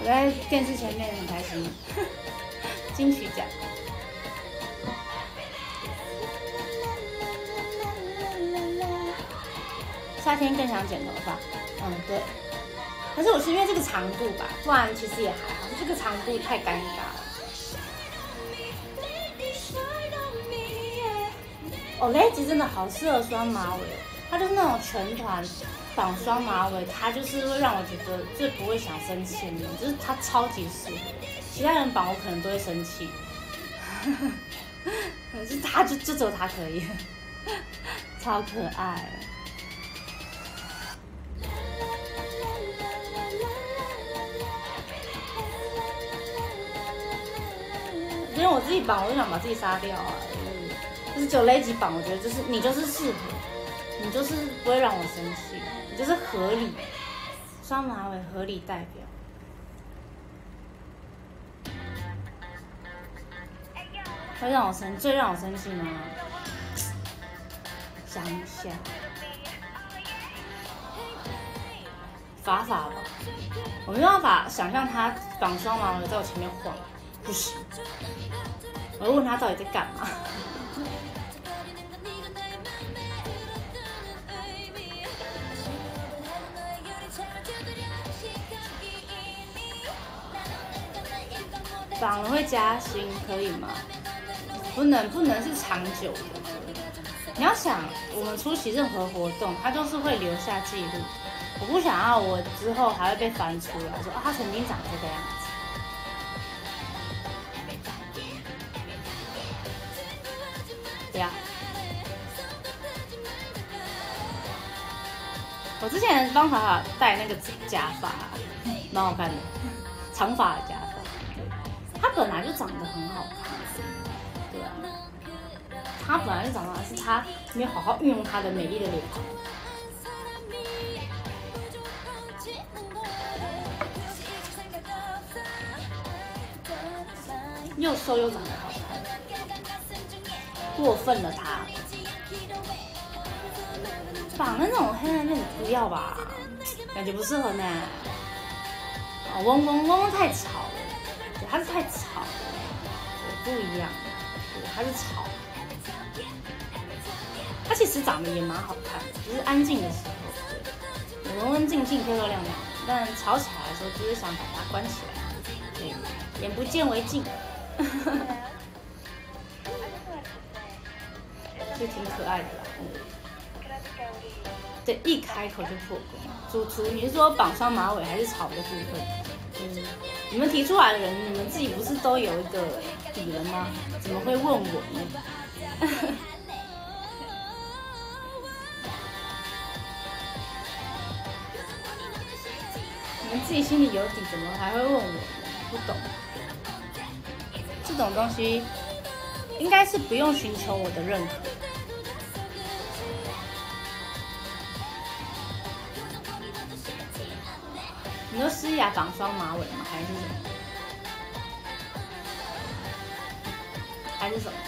我在电视前面很开心。金曲奖，夏天更想剪头发。嗯，对。可是我是因为这个长度吧，不然其实也还好。这个长度太尴尬了。哦，雷吉真的好适合双马尾。他就是那种全团绑双马尾，他就是会让我觉得最不会想生气的，就是他超级适合。其他人绑我可能都会生气，可是他就就只有他可以，超可爱。因为我自己绑，我就想把自己杀掉啊！就是九雷级绑，我觉得就是你就是适合，你就是不会让我生气，你就是合理，双马尾合理代表。会让我生最让我生气吗？想一下，法法吧，我没办法想象他绑双马尾在我前面晃，不行。我问他到底在干嘛？绑了会加薪，可以吗？不能，不能是长久的。你要想，我们出席任何活动，他都是会留下记录。我不想要我之后还会被翻出来，说啊，他曾经长这个样子。呀。我之前帮法法戴那个假发，蛮好看的，长发的假发。他本来就长得很好看。对啊他本来就长得好看是他没有好好运用他的美丽的脸庞，又瘦又长得好看，过分了他，绑那种黑暗面不要吧，感觉不适合呢。哦，嗡嗡嗡嗡太吵了，对，他是太吵了，不一样，对，他是吵。他其实长得也蛮好看只，是安静的时候，对文文静静、漂漂亮亮；但吵起来的时候，就是想把它关起来，对，眼不见为净，就挺可爱的啦。对，一开口就破功。主厨，你是说绑上马尾还是草的部分？嗯，你们提出来的人，你们自己不是都有一个底了吗？怎么会问我呢？你们自己心里有底，怎么还会问我？不懂，这种东西应该是不用寻求我的认可。你说诗雅绑双马尾吗？还是什么？还是什么？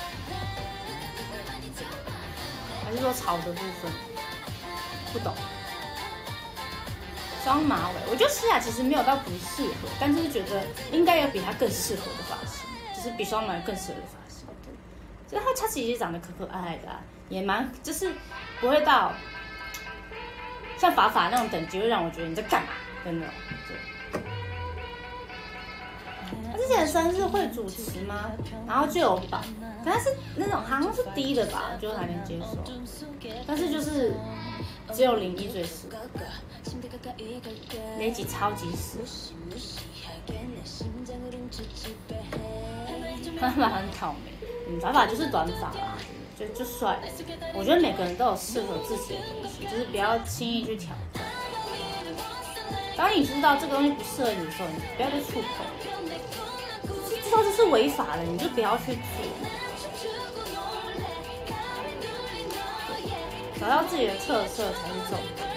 还是说草的部分？不懂。双马尾，我觉得诗雅其实没有到不适合，但是觉得应该有比她更适合的发型，就是比双马尾更适合的发型。对，所以她她其实长得可可爱爱的，也蛮就是不会到像法法那种等级，会让我觉得你在干嘛，真的。对。他之前生日会主持吗？然后就有绑，可是那种好像是低的吧，就还能接受。但是就是只有林一最适合。雷吉超级死，他法很讨厌，嗯，法法就是短发啦，就就帅。我觉得每个人都有适合自己的东西，就是不要轻易去挑战。当你知道这个东西不适合你的时候，你不要去触碰。知道这是违法的，你就不要去做。找到自己的特色才是重点。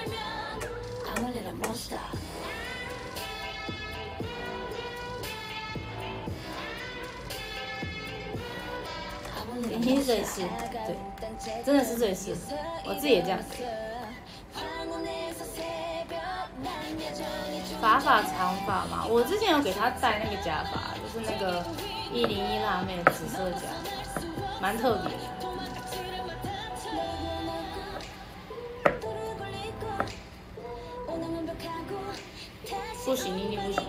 年轻最适，对，真的是最适，我自己也这样。发发长发嘛，我之前有给他戴那个假发，就是那个一零一辣妹的紫色假发，蛮特别。不行，妮妮不行。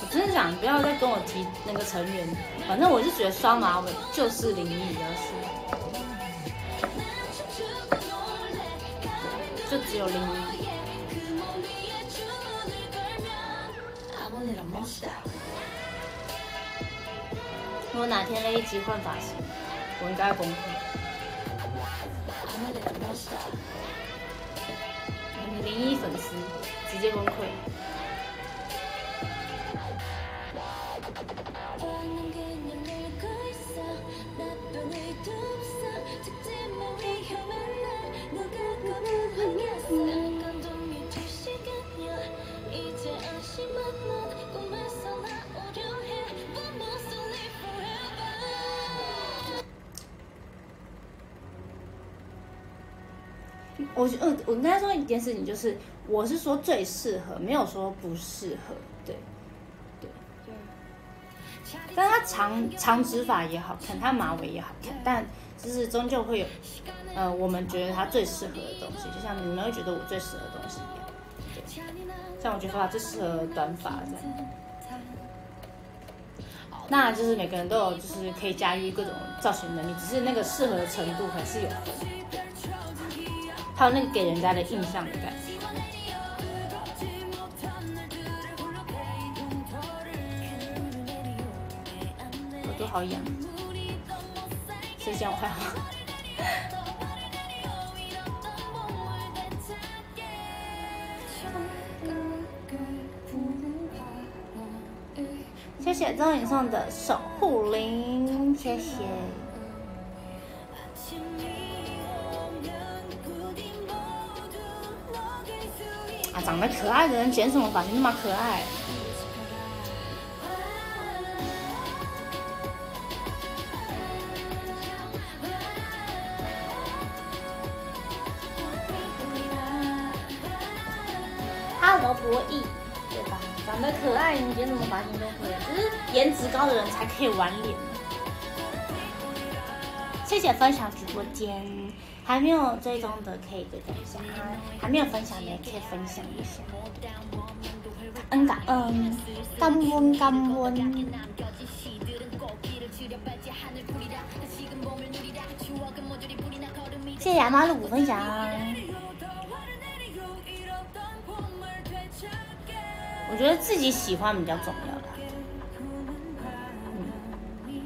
我真的想不要再跟我提那个成员，反正我是觉得双马尾就是林一比较有淋雨。如果哪天那一集换发型，我应该崩溃。零一粉丝直接崩溃。我呃，我应该说一件事情，就是我是说最适合，没有说不适合，对，对，对。但他长长直发也好看，他马尾也好看，但就是终究会有，呃，我们觉得它最适合的东西，就像你们会觉得我最适合的东西一样，对。像我觉得发最适合短发这样，那就是每个人都有就是可以驾驭各种造型能力，只是那个适合的程度还是有分。还有那个给人家的印象的感觉，我都好痒，谁先快好？谢谢张颖送的守护灵，谢谢。长得可爱的人剪什么发型那么可爱可爱，你剪什么发型都可以，只是颜值高的人才可以玩脸。谢谢分享直播间。还没有追踪的可以追踪一下，还没有分享的可以分享一下。嗯感嗯，感恩感恩。谢谢亚马鲁分享。我觉得自己喜欢比较重要。嗯，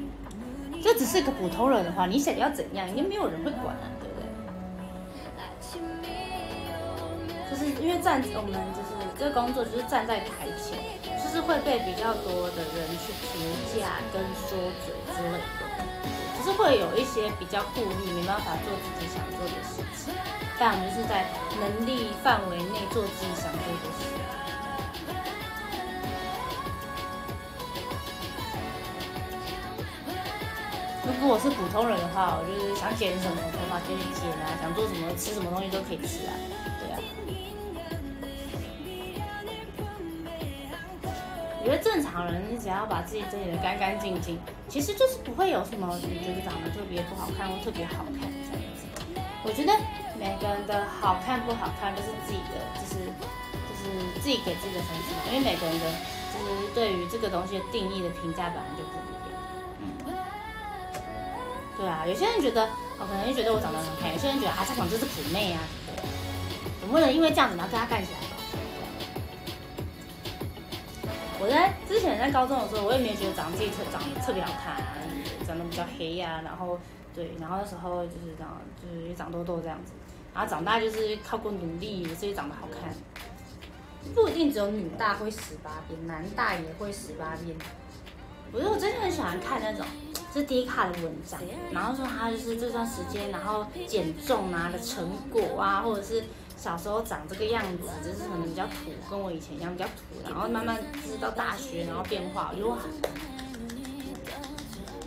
这只是一个普通人的话，你想要怎样，应该没有人会管啊。对不对就是因为站我们就是这个工作就是站在台前，就是会被比较多的人去评价跟说嘴之类的，就是会有一些比较顾虑，没办法做自己想做的事情。但我们是在能力范围内做自己想做的事。如果是普通人的话，我就是想剪什么头发就去剪啊，想做什么吃什么东西都可以吃啊。对啊我觉得正常人，你只要把自己整理的干干净净，其实就是不会有什么你觉得长得特别不好看或特别好看这样子。我觉得每个人的好看不好看，都是自己的，就是就是自己给自己的分数。因为每个人的就是对于这个东西的定义的评价本来就不一样。对啊，有些人觉得，哦，可能就觉得我长得很好看；有些人觉得啊，他长就是苦妹啊。总不能因为这样子然后跟他干起来。我在之前在高中的时候，我也没有觉得长得自己特长得特别好看，长得比较黑呀，然后对，然后那时候就是这样，就是也长痘痘这样子，然后长大就是靠过努力，所以长得好看。不一定只有女大会十八变，男大也会十八变。我觉得我真的很喜欢看那种是低卡的文章，然后说他就是这段时间，然后减重啊的成果啊，或者是。小时候长这个样子，就是可能比较土，跟我以前一样比较土，然后慢慢就是到大学，然后变化，我就哇，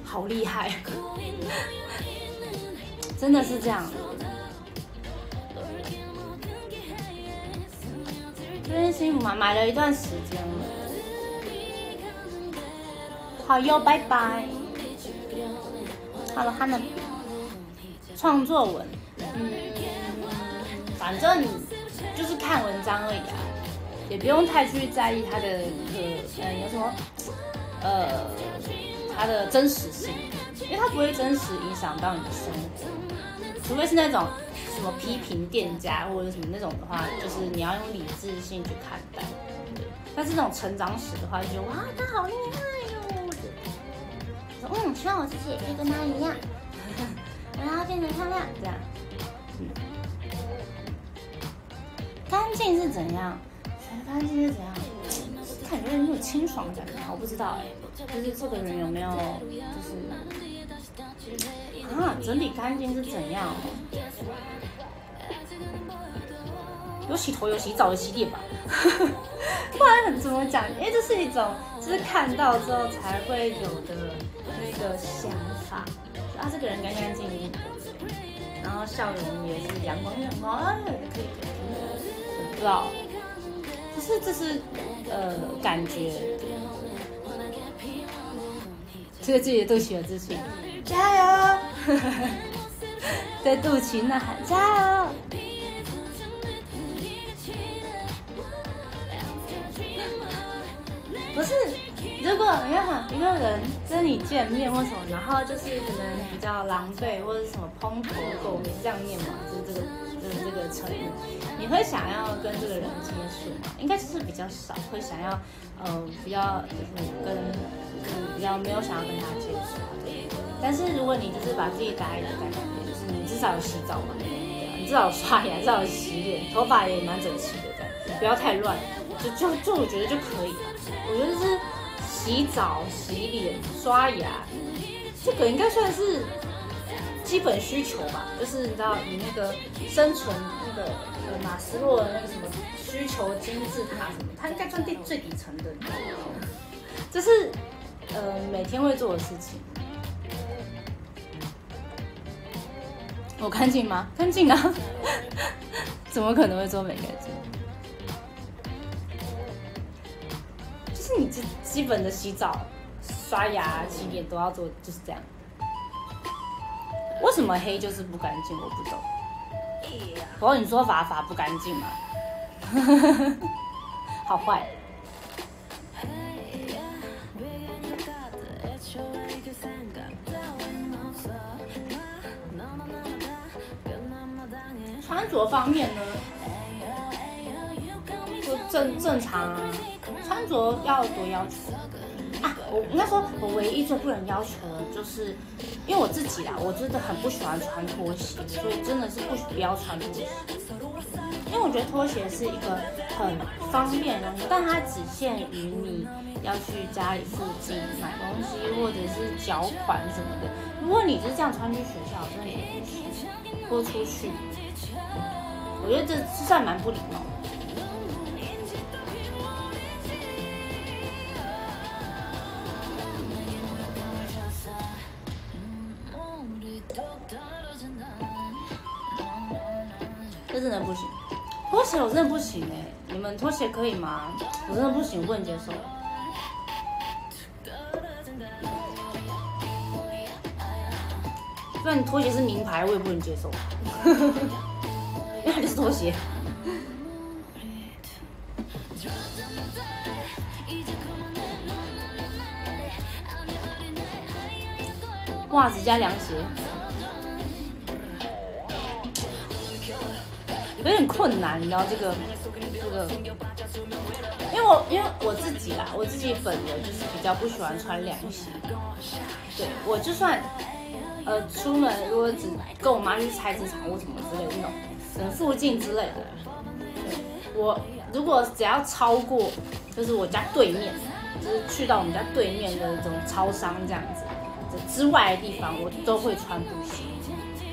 好厉害，真的是这样。最近幸福吗？买了一段时间了。好哟，拜拜。Hello，他们创作文。嗯反正就是看文章而已啊，也不用太去在意他的可呃有什么呃它的真实性，因为它不会真实影响到你的生活，除非是那种什么批评店家或者什么那种的话，就是你要用理智性去看待。但是那种成长史的话，就觉得哇，他好厉害哟。说嗯，希望我自己也可以跟他一样，然后变得漂亮这样。嗯，干净是怎样？觉得干净是怎样？感觉很有清爽感觉，我不知道哎，就是这个人有没有就是啊，整理干净是怎样？有洗头、有洗澡、有洗脸吧？不然怎么讲？因为这是一种，就是看到之后才会有的那个想法。啊，这个人干干净净，然后笑容也是阳光阳光，哎，可不知道，就是这是呃感觉。这个自己的肚脐有自信，加油！在肚脐呐喊加油！不是，如果你看哈一个人跟你见面或什么，然后就是可能比较狼狈或者什么蓬头垢面这样念嘛，就是这个就是这个成语，你会想要跟这个人接触吗？应该就是比较少，会想要呃比较就是跟就是比较没有想要跟他接触。但是如果你就是把自己打理的干干净，就是你至少有洗澡嘛，对啊，你至少刷牙，至少有洗脸，头发也蛮整齐的，这样不要太乱，就就就我觉得就可以了。我觉得是洗澡、洗脸、刷牙，这个应该算是基本需求吧。就是你知道，你那个生存那个呃马斯洛的那个什么需求金字塔什么，它应该算最最底层的。这是呃每天会做的事情。我干净吗？干净啊！怎么可能会做没干净？是你基基本的洗澡、刷牙、洗脸都要做，就是这样。为什么黑就是不干净？我不懂。不过你说法法不干净嘛？好坏。穿着方面呢？就正正常啊。穿着要多要求啊！我应该说，我唯一最不能要求的就是，因为我自己啦，我真的很不喜欢穿拖鞋，所以真的是不不要穿拖鞋。因为我觉得拖鞋是一个很方便的东西，但它只限于你要去家里附近买东西或者是缴款什么的。如果你是这样穿去学校，真的也不行，拖出去，我觉得这算蛮不礼貌。的真的不行，拖鞋我真的不行哎！你们拖鞋可以吗？我真的不行，不能接受。虽然拖鞋是名牌，我也不能接受，因为它就是拖鞋。袜子加凉鞋。有点困难，你知道这个这个，因为我因为我自己啦，我自己本人就是比较不喜欢穿凉鞋。对我就算呃出门，如果只跟我妈去菜市场或什么之类的那种，附近之类的，我如果只要超过就是我家对面，就是去到我们家对面的这种超商这样子之外的地方，我都会穿布鞋。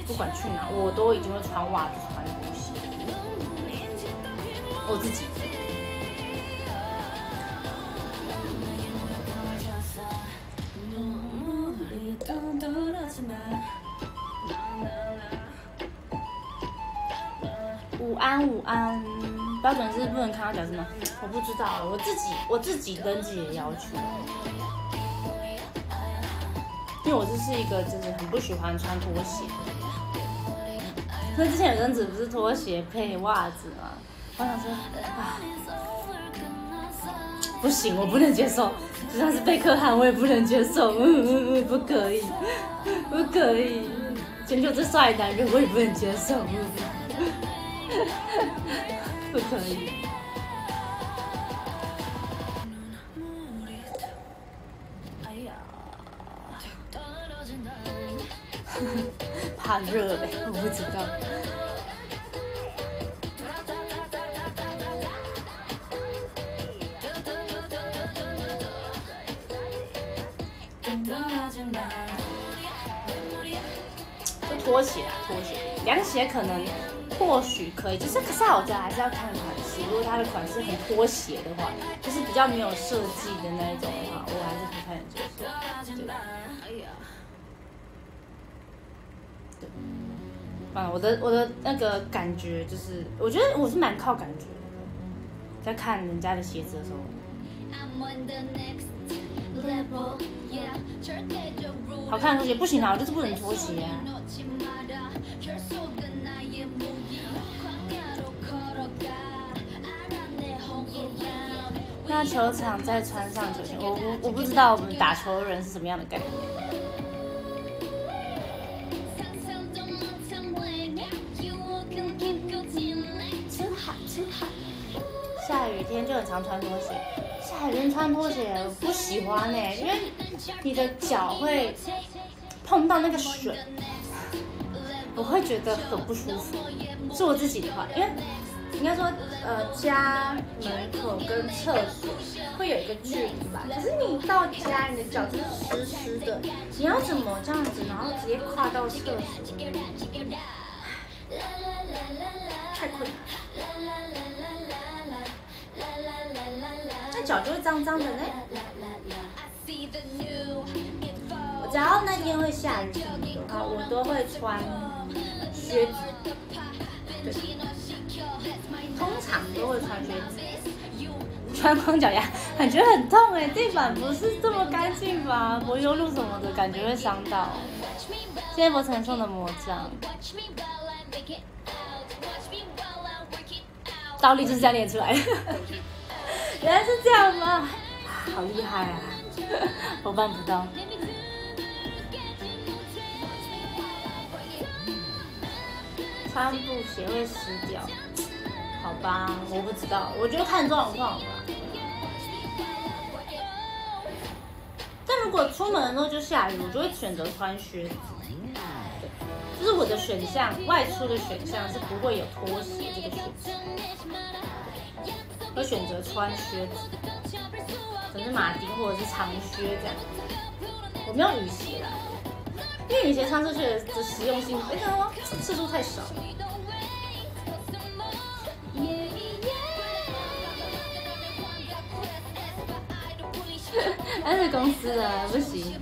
不管去哪，我都已经会穿袜子。我自己。午安，午安。标准是不能看到脚趾吗？我不知道，我自己我自己登记的要求。因为我就是一个就是很不喜欢穿拖鞋。那之前有阵子不是拖鞋配袜子吗？我想说啊，不行，我不能接受，就算是贝克汉，我也不能接受，嗯嗯嗯，不可以，不可以，全球最帅的男人，我也不能接受。嗯 不可以。哎呀，怕热呗，我不知道。就拖鞋啊，拖鞋，凉鞋可能或许可以，就是可是我觉得还是要看款式。如果它的款式很拖鞋的话，就是比较没有设计的那一种的话，我还是不太能接受。对，对，啊，我的我的那个感觉就是，我觉得我是蛮靠感觉的，在看人家的鞋子的时候。好看的拖鞋不行啊，我就是不能拖鞋。那球场再穿上球鞋，我我我不知道我们打球的人是什么样的概念。下雨天就很常穿拖鞋。海边穿拖鞋我不喜欢呢，因为你的脚会碰到那个水，我会觉得很不舒服。是我自己的话，因为应该说，呃，家门口跟厕所会有一个距离吧。可是你到家，你的脚就是湿湿的，你要怎么这样子，然后直接跨到厕所？太困难。那脚就会脏脏的呢。我只要那天会下雨的话，我都会穿靴子。对，通常都会穿靴子。穿光脚丫感觉很痛哎，地板不是这么干净吧？柏油路什么的感觉会伤到。谢谢博承送的魔杖。倒立就是这样练出来的。原来是这样吗？好厉害啊！我办不到。穿布鞋会湿掉，好吧，我不知道，我觉得看状况吧。但如果出门的时候就下雨，我就会选择穿靴子。就是我的选项，外出的选项是不会有拖鞋这个选项。会选择穿靴子，可能是马丁或者是长靴这样。我没有雨鞋啦，因为雨鞋穿出去的实用性，哎，什么次数太少。还是公司的不行。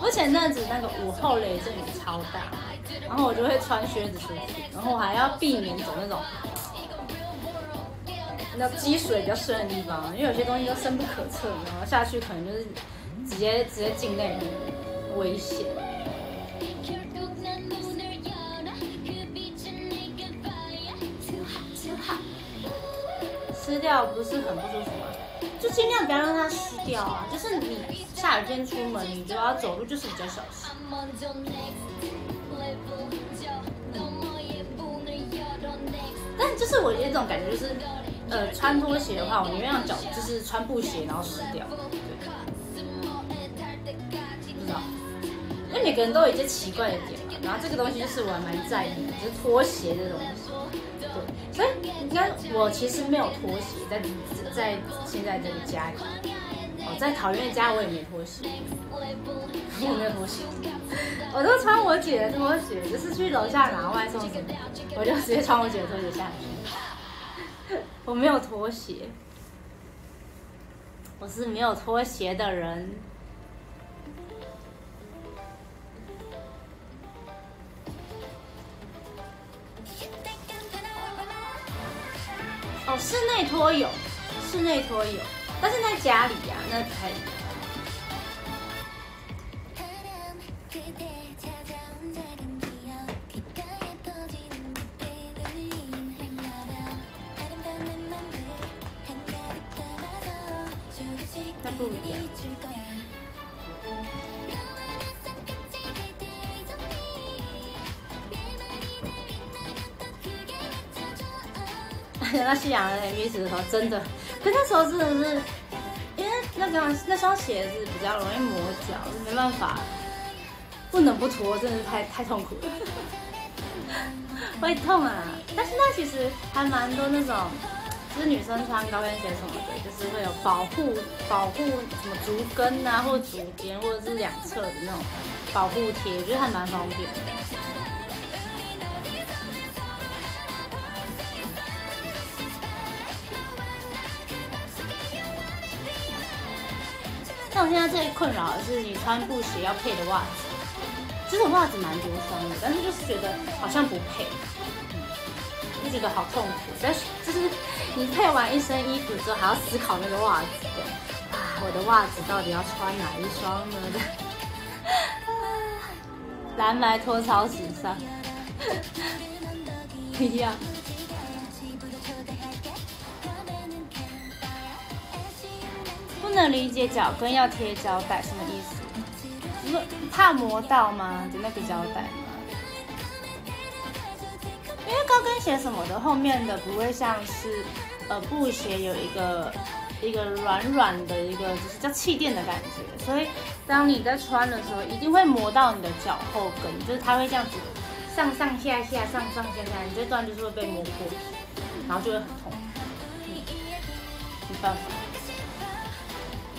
我前阵子那个午后雷阵雨超大。然后我就会穿靴子出去，然后我还要避免走那种那积水比较深的地方，因为有些东西都深不可测，然后下去可能就是直接直接进那里，危险。湿掉不是很不舒服吗？就尽量不要让它湿掉啊！就是你下雨天出门，你就要走路就是比较小心。但就是我有这种感觉，就是呃，穿拖鞋的话，我宁愿让脚就是穿布鞋，然后湿掉。不知道，因为每个人都有一些奇怪的点嘛。然后这个东西就是我还蛮在意的，就是拖鞋这东西。对，所以你看，我其实没有拖鞋在在现在这个家里。哦，在桃园家我也没拖鞋，我没有拖鞋。我都穿我姐的拖鞋，就是去楼下拿外送什么，我就直接穿我姐的拖鞋下去。我没有拖鞋，我是没有拖鞋的人。哦，室内拖有，室内拖有，但是在家里呀，那不太一样。不一样。那夕阳的 MV 时的时候，真的，可那时候真的是，因为那双那双鞋子比较容易磨脚，没办法，不能不脱，真的是太太痛苦了，会痛啊。但是那其实还蛮多那种，就是女生穿高跟鞋什么的，就是会有保护保护什么足跟啊，或足尖，或者是两侧的那种保护贴，我觉得还蛮方便的。像我现在最困扰的是，你穿布鞋要配的袜子。这种袜子蛮多双的，但是就是觉得好像不配，就觉得好痛苦。但是就是你配完一身衣服之后，还要思考那个袜子啊，我的袜子到底要穿哪一双呢？蓝白脱超时尚，一样。不能理解脚跟要贴胶带什么意思？是怕磨到吗？就那个胶带吗？因为高跟鞋什么的，后面的不会像是呃布鞋有一个一个软软的一个就是叫气垫的感觉，所以当你在穿的时候，一定会磨到你的脚后跟，就是它会这样子上上下下上上下下，你这段就是会被磨破皮，然后就会很痛。嗯，没办法。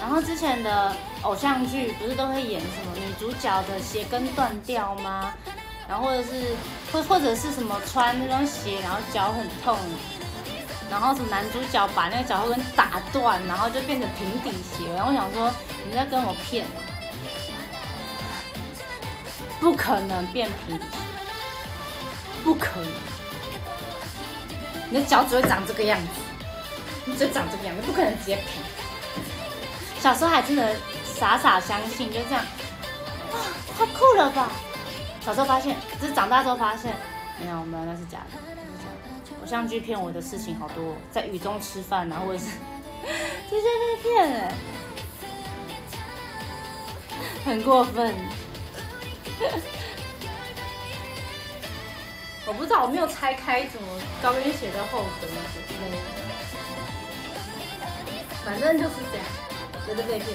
然后之前的偶像剧不是都会演什么女主角的鞋跟断掉吗？然后或者是或或者是什么穿那双鞋然后脚很痛，然后什么男主角把那个脚后跟打断，然后就变成平底鞋。然后我想说你在跟我骗，不可能变平底，不可能，你的脚只会长这个样子，你只长这个样子，不可能直接平。小时候还真的傻傻相信，就这样，哇，太酷了吧！小时候发现，只是长大之后发现，没有没有，那是假的，偶像剧骗我的事情好多，在雨中吃饭啊，或者是直接被骗，哎，很过分。我不知道，我没有拆开怎么高跟鞋的后跟，反正就是这样。觉得被骗。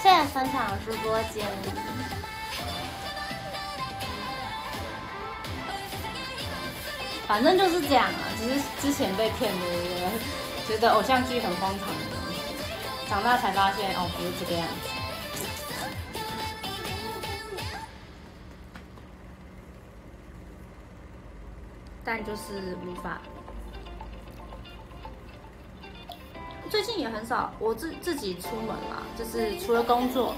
现在分享直播间，反正就是这样啊。只是之前被骗的，觉得偶像剧很荒唐的东西，长大才发现哦，不是这个样子。但就是无法。最近也很少，我自自己出门啦，就是除了工作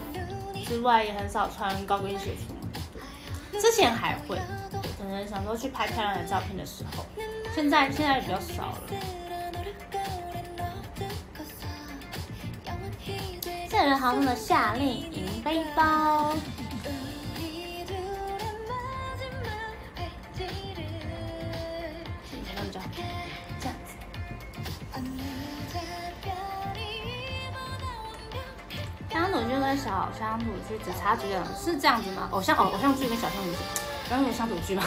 之外，也很少穿高跟鞋出门。之前还会，可能想说去拍漂亮的照片的时候，现在现在比较少了。现人豪送的夏令营背包。小乡土剧只差这样，是这样子吗？偶像偶，偶像剧跟小乡土剧，然后有乡土剧吗？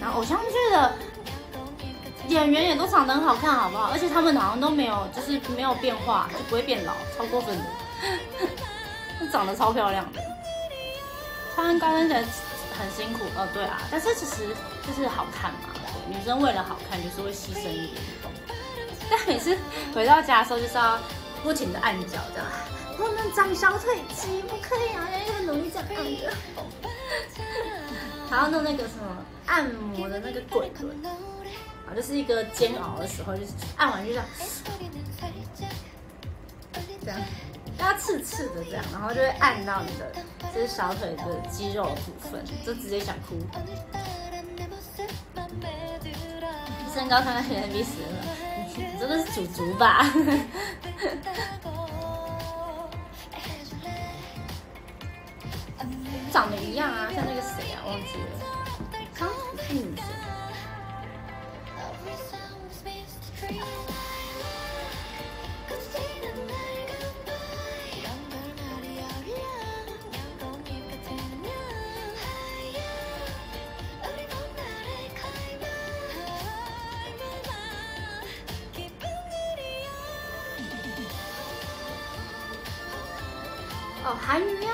然后偶像剧的演员也都长得很好看，好不好？而且他们好像都没有，就是没有变化，就不会变老，超过分的，长得超漂亮的。穿高跟鞋很辛苦，哦，对啊，但是其实就是好看嘛，女生为了好看就是会牺牲一点。但每次回到家的时候就是要。不停的按脚，这样不能长小腿肌，不可以啊，要很容易这样的。还要弄那个什么按摩的那个滚轮，啊，就是一个煎熬的时候，就是按完就这样，这样，它刺刺的这样，然后就会按到你的就是小腿的肌肉部分，就直接想哭。身高看看原比死了。真的是主足吧？长得一样啊，像那个谁啊，忘记了，康楚是女生。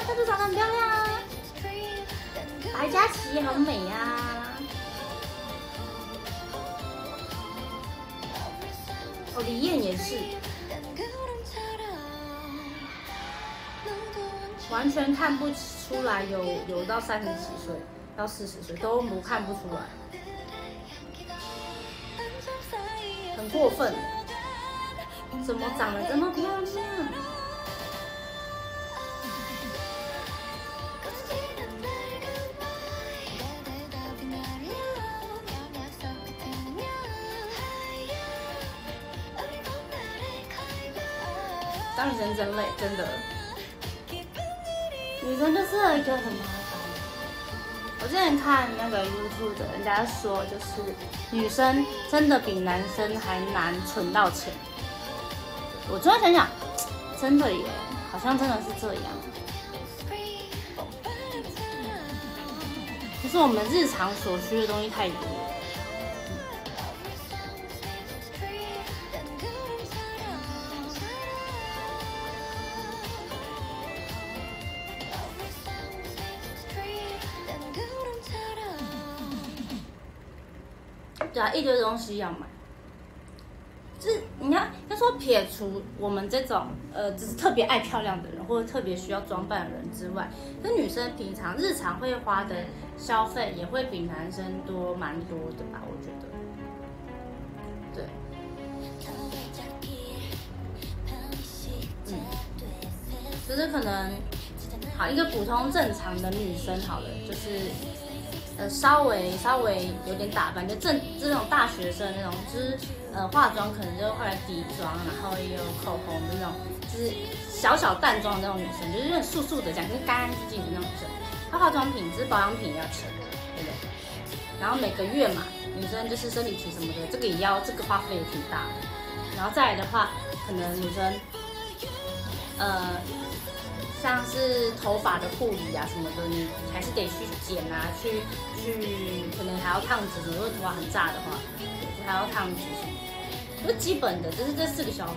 她就长得很漂亮啊。白嘉琪也很美啊。哦，李艳也是，完全看不出来有有到三十几岁到四十岁都不看不出来，很过分，怎么长得这么漂亮？女生真累，真的。女生就是一个很麻烦。我之前看那个 YouTube 的，人家说就是女生真的比男生还难存到钱。我突然想想，真的耶，好像真的是这样。可是我们日常所需的东西太多。对啊，一堆东西要买。就是你看，他说撇除我们这种呃，只是特别爱漂亮的人，或者特别需要装扮的人之外，那女生平常日常会花的消费也会比男生多蛮多的吧？我觉得。对。嗯。就是可能，好一个普通正常的女生好了，就是。呃，稍微稍微有点打扮，就正这种大学生那种，就是呃化妆可能就后来底妆，然后也有口红的那种，就是小小淡妆的那种女生，就是那种素素的，讲就是干干净净的那种女生。她化妆品，只是保养品要钱，对不对？然后每个月嘛，女生就是生理期什么的，这个也要，这个花费也挺大的。然后再来的话，可能女生，呃。像是头发的护理啊什么的，你还是得去剪啊，去去，可能还要烫直。如果头发很炸的话，还要烫直什么？不基本的，就是这四个消费。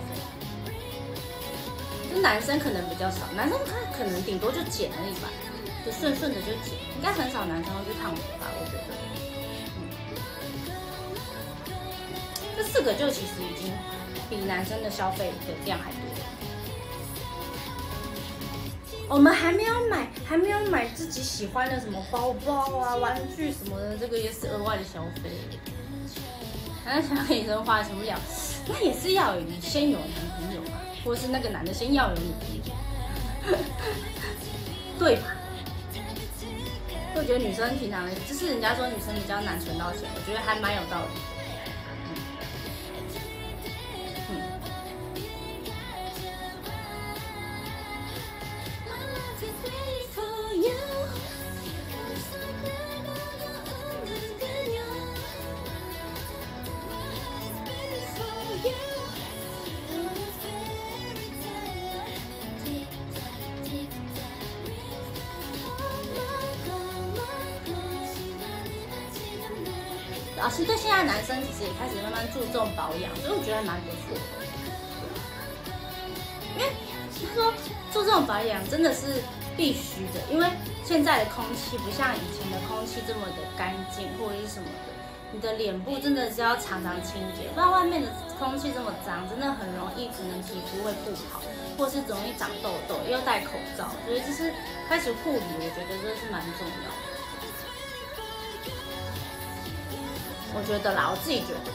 就男生可能比较少，男生他可能顶多就剪而已吧，就顺顺的就剪，应该很少男生会去烫头发，我觉得。这四个就其实已经比男生的消费的量还多。我们还没有买，还没有买自己喜欢的什么包包啊、玩具什么的，这个也是额外的消费。那小女生花什么了？那也是要你先有男朋友嘛，或是那个男的先要有女朋友，对吧？我觉得女生平常就是人家说女生比较难存到钱，我觉得还蛮有道理。啊，其实现在男生其实也开始慢慢注重保养，所以我觉得还蛮不错的。因为他说做这种保养真的是必须的，因为现在的空气不像以前的空气这么的干净或者是什么的，你的脸部真的是要常常清洁，不然外面的空气这么脏，真的很容易可能皮肤会不好，或是容易长痘痘，又戴口罩，所以就是开始护理，我觉得这是蛮重要的。我觉得啦，我自己觉得，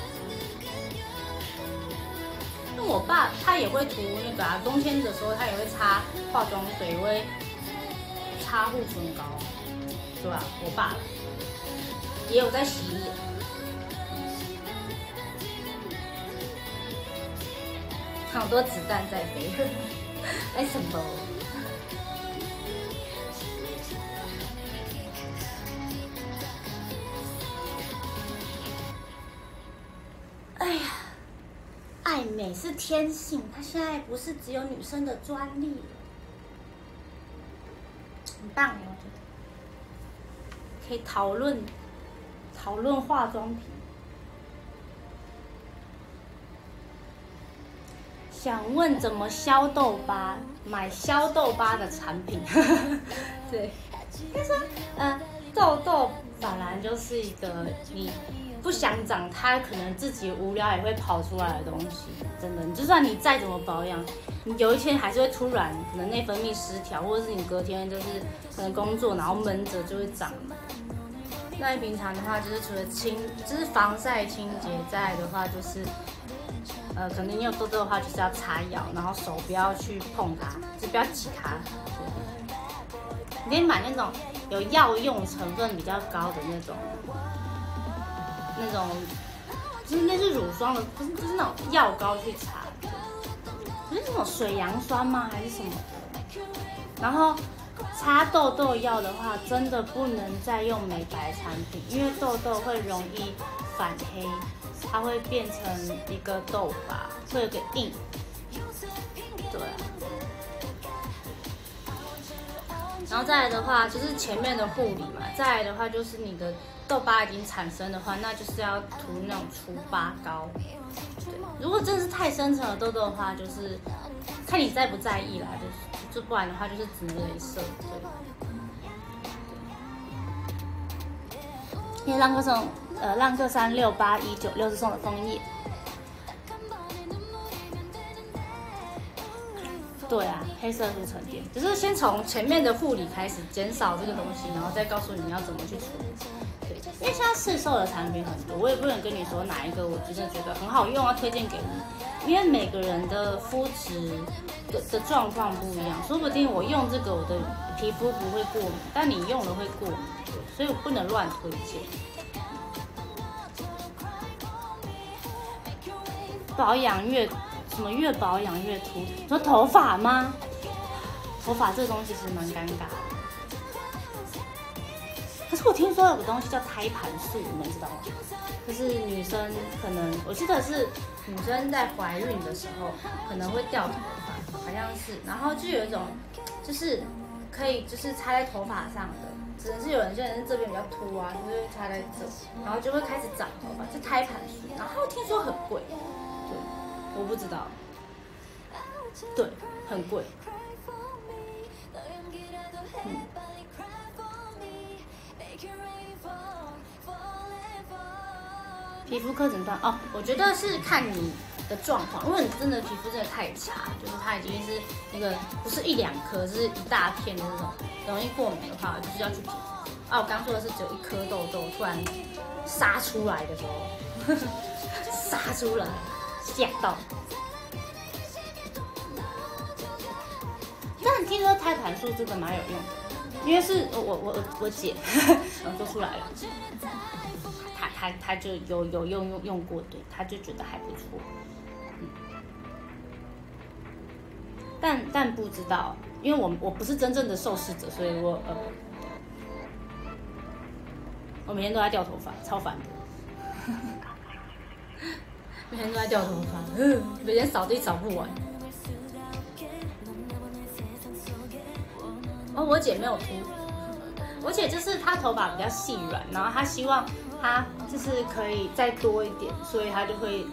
那我爸他也会涂那个啊，冬天的时候他也会擦化妆水，也会擦护唇膏，对吧？我爸也有在洗脸，好多子弹在飞，为 什么？美是天性，它现在不是只有女生的专利，很棒我觉得可以讨论讨论化妆品。想问怎么消痘疤？买消痘疤的产品。对，他说，呃，痘痘本来就是一个你不想长，它可能自己无聊也会跑出来的东西。真的，就算你再怎么保养，你有一天还是会突然可能内分泌失调，或者是你隔天就是可能工作然后闷着就会长。那你平常的话，就是除了清，就是防晒清洁，再来的话就是。呃，可能你有痘痘的话，就是要擦药，然后手不要去碰它，就不要挤它。你可以买那种有药用成分比较高的那种，那种就是那是乳霜的，不是就是那种药膏去擦。不是那种水杨酸吗？还是什么？然后擦痘痘药的话，真的不能再用美白产品，因为痘痘会容易反黑。它会变成一个痘疤，会有点硬。对。然后再来的话，就是前面的护理嘛。再来的话，就是你的痘疤已经产生的话，那就是要涂那种除疤膏。对。如果真的是太深层的痘痘的话，就是看你在不在意啦，就是就不然的话，就是只能镭射。对。因为浪客送，呃，浪客三六八一九六是送的枫叶。对啊，黑色素沉淀，只是先从前面的护理开始，减少这个东西，然后再告诉你要怎么去处理。因为现在市售的产品很多，我也不能跟你说哪一个我真的觉得很好用，要推荐给你，因为每个人的肤质的的状况不一样，说不定我用这个我的皮肤不会过敏，但你用了会过敏。所以我不能乱推荐。保养越什么越保养越秃，说头发吗？头发这个东西其实蛮尴尬的。可是我听说有个东西叫胎盘素，你们知道吗？就是女生可能，我记得是女生在怀孕的时候可能会掉头发，好像是，然后就有一种就是可以就是插在头发上的。只能是有人现在是这边比较秃啊，就是插在这，然后就会开始长头发，是胎盘素。然后听说很贵，对，我不知道，对，很贵。嗯。皮肤科诊断哦，我觉得是看你。的状况，如果你真的皮肤真的太差，就是它已经是那个不是一两颗，是一大片的那种，容易过敏的话，就是要去皮啊。我刚说的是只有一颗痘痘突然杀出来的时候，杀出来吓到。但听说胎盘素真的蛮有用的，因为是我我我我姐 做出来了，他他就有有用用用过，对，他就觉得还不错。但但不知道，因为我我不是真正的受试者，所以我呃，我每天都在掉头发，超烦的，每天都在掉头发，每天扫地扫不完。哦，我姐没有秃，我姐就是她头发比较细软，然后她希望他就是可以再多一点，所以他就会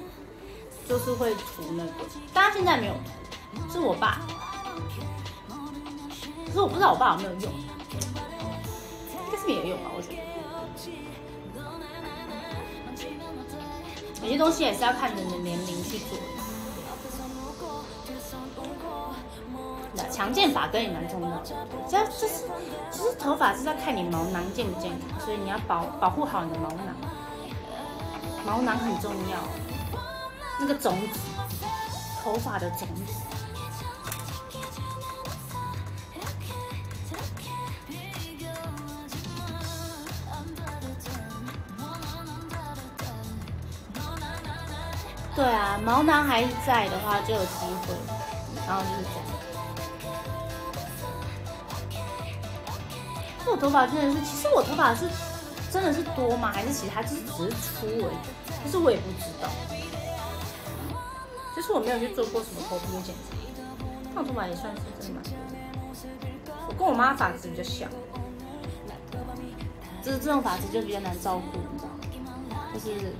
就是会涂那个，但她现在没有涂。是我爸，可是我不知道我爸有没有用，应该是没有用吧？我觉得有些东西也是要看人的年龄去做的。强健发根也蛮重要的，只要就是，其实头发是在看你毛囊健不健康，所以你要保保护好你的毛囊，毛囊很重要，那个种子，头发的种子。对啊，毛囊还在的话就有机会，然后就是这样。我头发真的是，其实我头发是真的是多吗？还是其他就是只是粗而已？其实我也不知道。其实我没有去做过什么头皮的检查，那我头发也算是真的蛮多。我跟我妈发质比较像，就是这种发质就比较难照顾，你知道吗就是。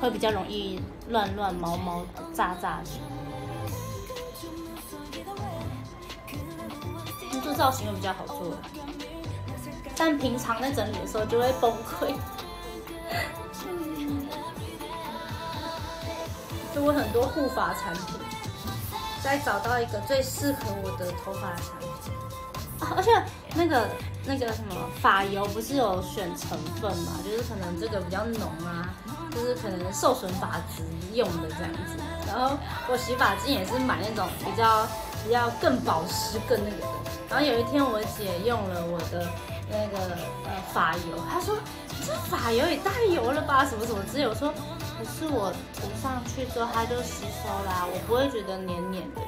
会比较容易乱乱毛毛、炸炸的。做造型会比较好做，但平常在整理的时候就会崩溃。就我很多护发产品，再找到一个最适合我的头发的产品。啊，而且那个那个什么发油不是有选成分嘛？就是可能这个比较浓啊，就是可能受损发质用的这样子。然后我洗发精也是买那种比较要更保湿更那个的。然后有一天我姐用了我的那个呃发油，她说这发油也太油了吧，什么什么之类。我说可是我涂上去之后它就吸收啦，我不会觉得黏黏的耶。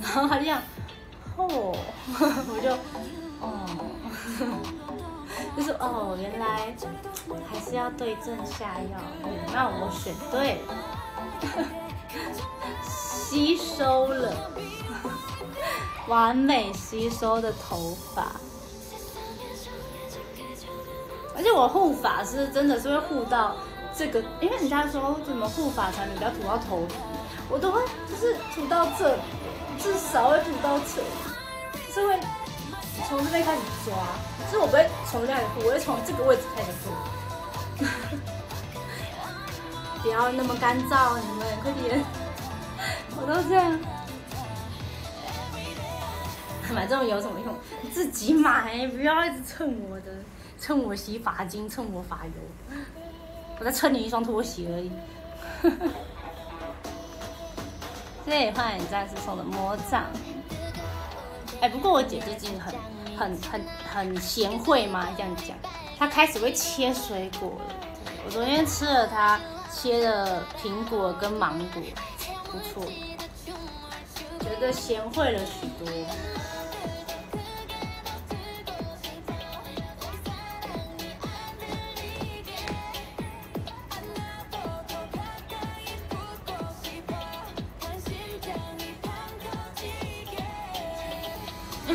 然后她这样。哦，我就哦，就是哦，原来还是要对症下药。那我选对了，吸收了，完美吸收的头发。而且我护发是真的是会护到这个，因为人家说怎么护发产品不要涂到头皮，我都会就是涂到这。至少会涂到这，是会从这边开始抓，就是我不会从这里涂，我会从这个位置开始护。不要那么干燥，你们快点，我都这样。买这种有什么用？你自己买，不要一直蹭我的，蹭我洗发精，蹭我发油，我在蹭你一双拖鞋而已。这也换你战士送的魔杖。哎，不过我姐最近很、很、很、很贤惠嘛，这样讲，她开始会切水果了。我昨天吃了她切的苹果跟芒果，不错，觉得贤惠了许多。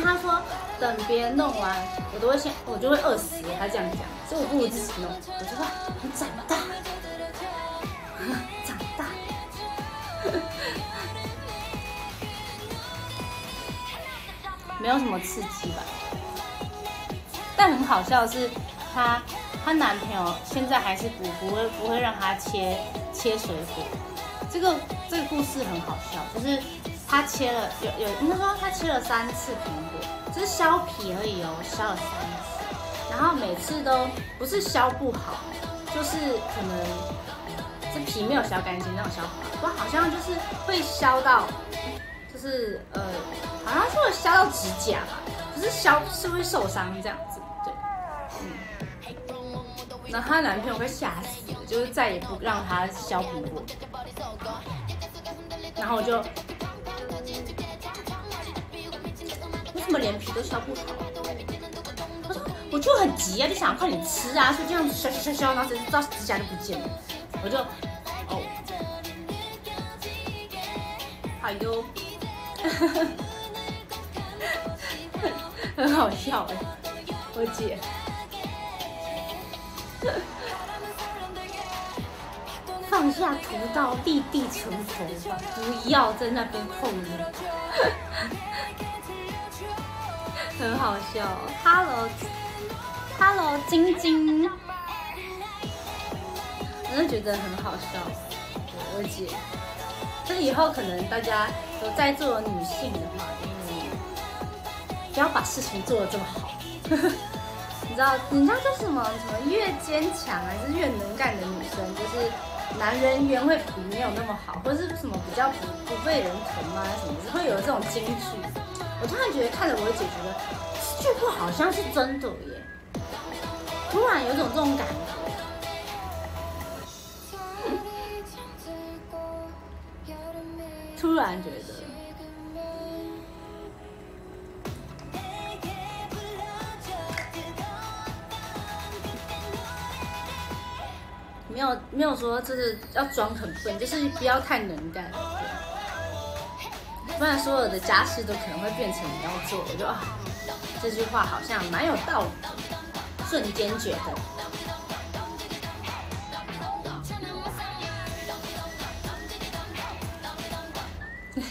他说等别人弄完，我都会先，我就会饿死。他这样讲，所以我不如自己弄。我就说你长大，没有什么刺激吧。但很好笑的是，她她男朋友现在还是不不会不会让她切切水果。这个这个故事很好笑，就是。他切了有有，应该说他切了三次苹果，只是削皮而已哦，削了三次，然后每次都不是削不好，就是可能这皮没有削干净那种削法，不好像就是会削到，就是呃，好像是会削到指甲吧，可是削是会受伤这样子，对，嗯，然后她男朋友会吓死，就是再也不让她削苹果，然后我就。怎么连皮都削不好？我就很急啊，就想快点吃啊，所以这样子削削削削，然后谁知道指甲就不见了。我就哦，哎呦，很好笑哎，我姐，放下屠刀，立地成佛吧，不要在那边碰了。很好笑，Hello，Hello，晶晶，真的觉得很好笑。我姐，这以后可能大家有在座的女性的话，就是不要把事情做得这么好。你知道，人家说什么什么越坚强还是越能干的女生，就是男人缘会比没有那么好，或者是什么比较不不被人疼啊什么，会有这种金句。我突然觉得看着我姐觉得这句话好像是真的耶，突然有种这种感觉，突然觉得没有没有说就是要装很笨，就是不要太能干。不然所有的家事都可能会变成你要做，我就啊，这句话好像蛮有道理，瞬间觉得。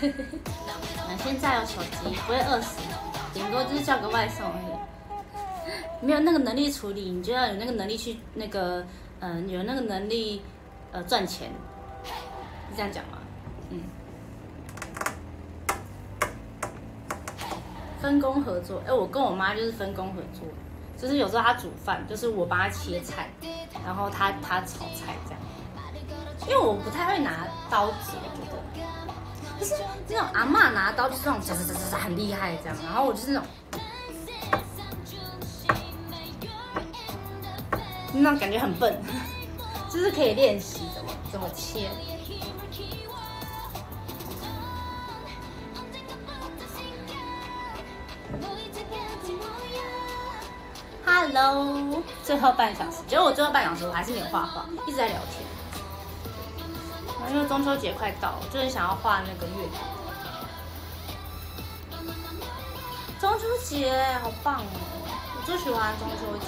嗯，现在有手机，不会饿死，顶多就是叫个外送而已。没有那个能力处理，你就要有那个能力去那个，嗯，有那个能力，呃，赚钱，是这样讲吗？嗯。分工合作，哎，我跟我妈就是分工合作，就是有时候她煮饭，就是我帮她切菜，然后她她炒菜这样。因为我不太会拿刀子，我觉得，可是那种阿妈拿刀就是那种，很厉害这样，然后我就是那种，那种感觉很笨，就是可以练习怎么怎么切。Hello，最后半小时，结果我最后半小时我还是没有画画，一直在聊天。因为中秋节快到了，就是想要画那个月饼。中秋节好棒哦！我最喜欢中秋节。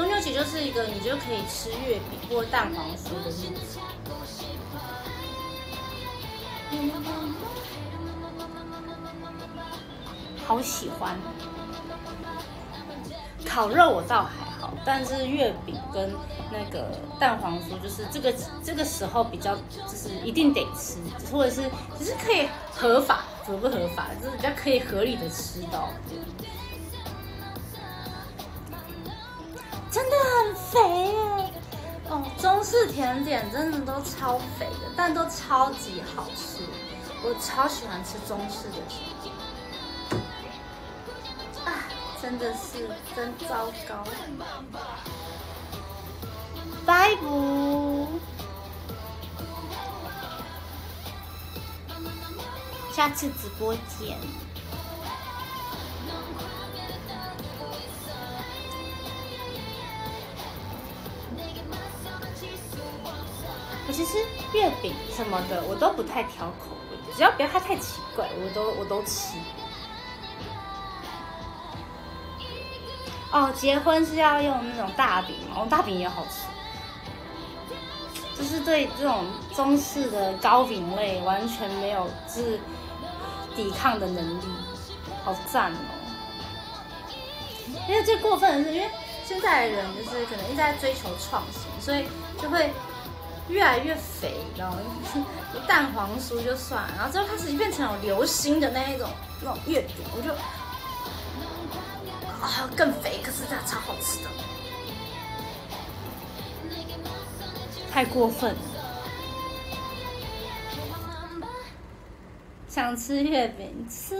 中秋节就是一个你就可以吃月饼或蛋黄酥的日子。好喜欢。烤肉我倒还好，但是月饼跟那个蛋黄酥，就是这个这个时候比较，就是一定得吃，或者是只是可以合法，合不合法，就是比较可以合理的吃到。真的很肥耶！哦，中式甜点真的都超肥的，但都超级好吃，我超喜欢吃中式的甜点。真的是真糟糕，拜拜，下次直播见。其实月饼什么的我都不太挑口味，只要不要它太奇怪，我都我都吃。哦，结婚是要用那种大饼哦，大饼也好吃，就是对这种中式的糕饼类完全没有是抵抗的能力，好赞哦！因为最过分的是，因为现在的人就是可能一直在追求创新，所以就会越来越肥，然后蛋黄酥就算，然后之后开始变成有流心的那一种那种月饼，我就。啊，更肥，可是它超好吃的，太过分了！想吃月饼，吃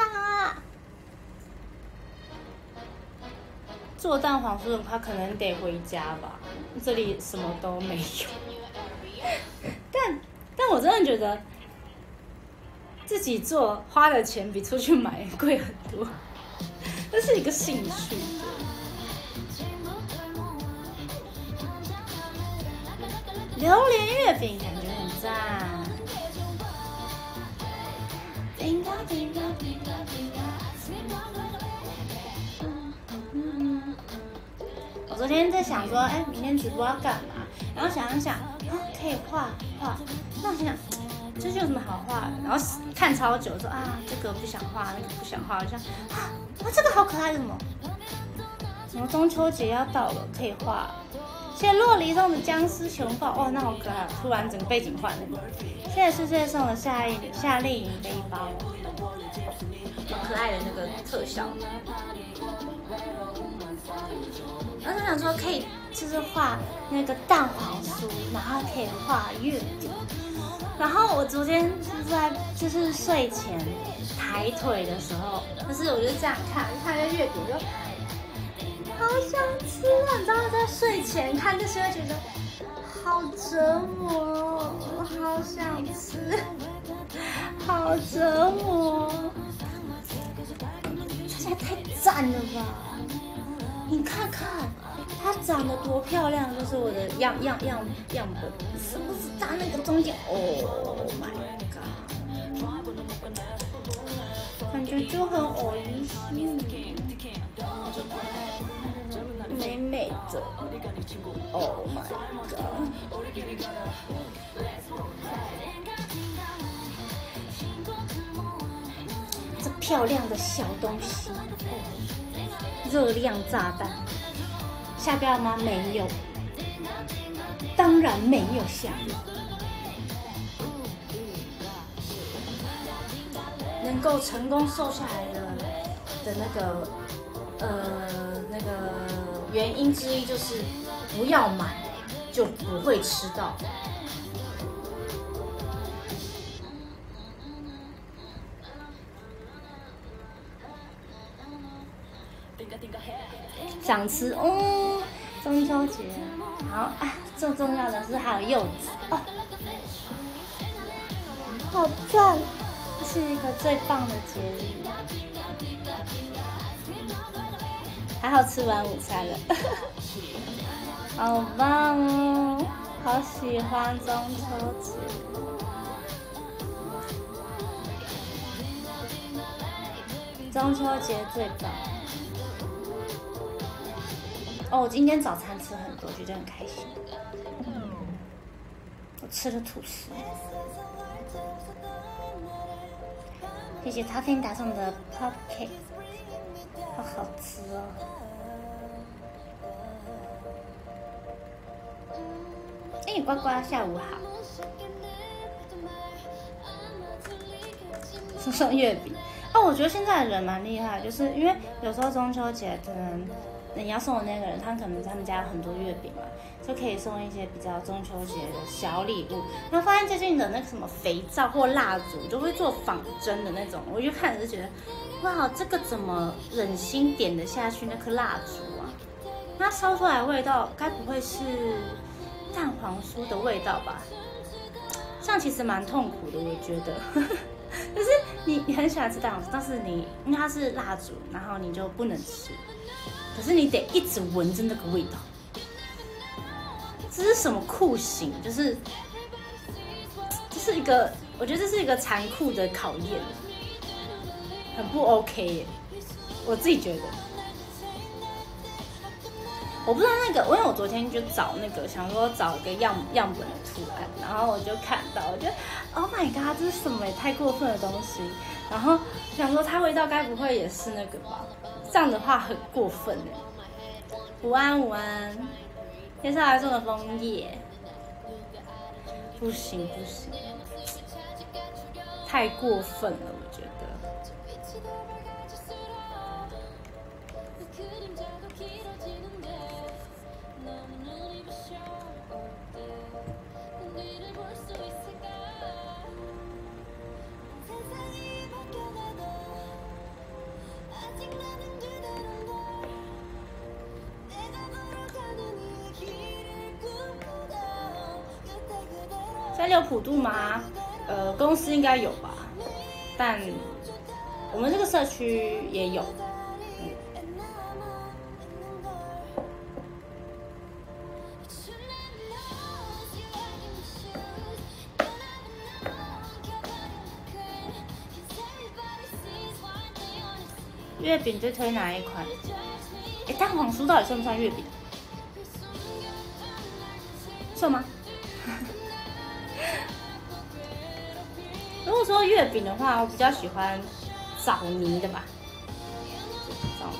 啊！做蛋黄酥的话，可能得回家吧，这里什么都没有。但但我真的觉得，自己做花的钱比出去买贵很多。这是一个兴趣。榴莲月饼感觉很赞。我昨天在想说，哎，明天直播要干嘛？然后想一想，啊，可以画画。那我想想。这就有什么好画的？然后看超久，说啊，这个不想画，那个不想画，好像啊，这个好可爱，什么？什么中秋节要到了，可以画。谢洛梨送的僵尸熊抱，哇，那好可爱！突然整个背景换了。谢谢世界送的夏令夏令营背包，好可爱的那个特效。然后就想说，可以就是画那个蛋黄酥，然后可以画月饼。然后我昨天是在就是睡前抬腿的时候，就是我就这样看，看个月饼就好想吃啊！你知道在睡前看这些会觉得好折磨，我好想吃，好折磨，这也太赞了吧！你看看她长得多漂亮，就是我的样样样样本，是不是扎那个中间？Oh my god，感觉就很恶心。美美的，Oh my god！这漂亮的小东西，热量炸弹。下标吗？没有，当然没有下。能够成功瘦下来的的那个呃那个原因之一就是不要买，就不会吃到。想吃哦，中秋节好啊！最重要的是还有柚子哦，好赞！这是一个最棒的节日，还好吃完午餐了，好棒哦！好喜欢中秋节，中秋节最棒。哦，我今天早餐吃很多，觉得很开心。我吃了吐司，谢谢他给你打送的 pop cake，好好吃哦。哎，呱呱，下午好。送送月饼哦，我觉得现在的人蛮厉害，就是因为有时候中秋节可能。你要送的那个人，他可能他们家有很多月饼嘛，就可以送一些比较中秋节的小礼物。然后发现最近的那个什么肥皂或蜡烛，就会做仿真的那种，我就看着就觉得，哇，这个怎么忍心点得下去那颗蜡烛啊？那烧出来味道，该不会是蛋黄酥的味道吧？这样其实蛮痛苦的，我觉得。就是你你很喜欢吃蛋黄酥，但是你因为它是蜡烛，然后你就不能吃。可是你得一直闻着那个味道，这是什么酷刑？就是，这是一个，我觉得这是一个残酷的考验，很不 OK 耶，我自己觉得。我不知道那个，因为我昨天就找那个，想说找一个样样本的图案，然后我就看到，我觉得 Oh my god，这是什么？也太过分的东西。然后想说它味道该不会也是那个吧？这样的话很过分哎！午安午安，接下来做的枫叶，不行不行，太过分了，我觉得。普渡吗？呃，公司应该有吧，但我们这个社区也有。月饼最推哪一款？哎，蛋黄酥到底算不算月饼？算吗？如果说月饼的话，我比较喜欢枣泥的吧。枣泥。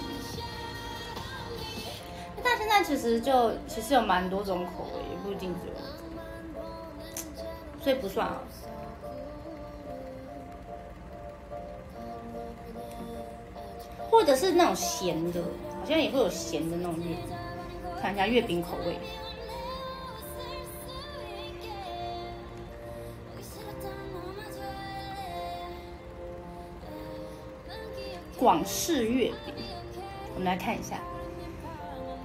但现在其实就其实有蛮多种口味，也不一定只有，所以不算啊。或者是那种咸的，好像也会有咸的那种月饼，看一下月饼口味。广式月饼，我们来看一下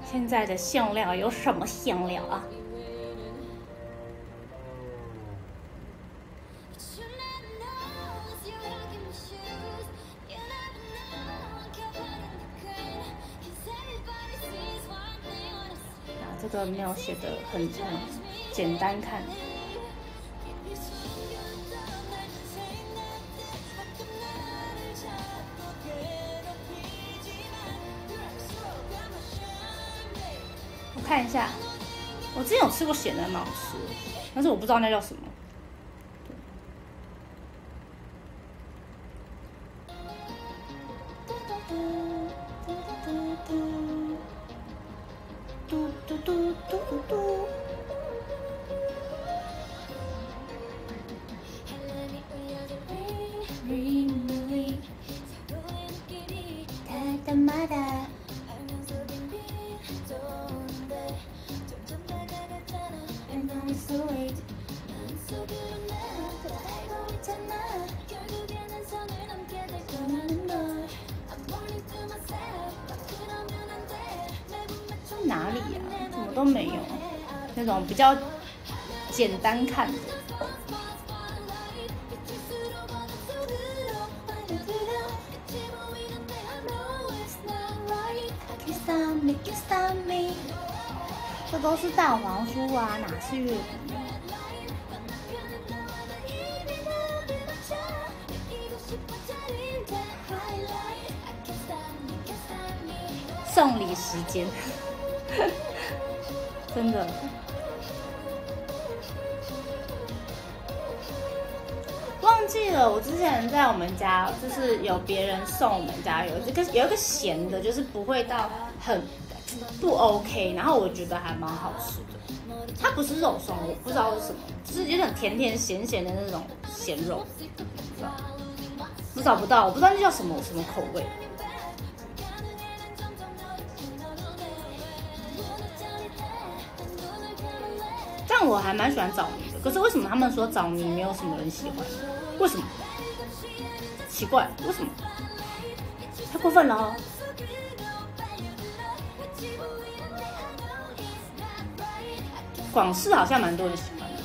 现在的馅料有什么馅料啊？啊，这个描写的很很简单，看。看一下，我之前有吃过，咸的蛮好吃，但是我不知道那叫什么。哪里呀、啊？怎么都没有？那种比较简单看的。这都是蛋黄酥啊，哪是时间，真的忘记了。我之前在我们家，就是有别人送我们家有这个有一个咸的，就是不会到很不 OK，然后我觉得还蛮好吃的。它不是肉松，我不知道是什么，就是有点甜甜咸咸的那种咸肉，我找不到，我不知道那叫什么什么口味。但我还蛮喜欢枣泥的，可是为什么他们说枣泥没有什么人喜欢？为什么？奇怪，为什么？太过分了哦！广式好像蛮多人喜欢的。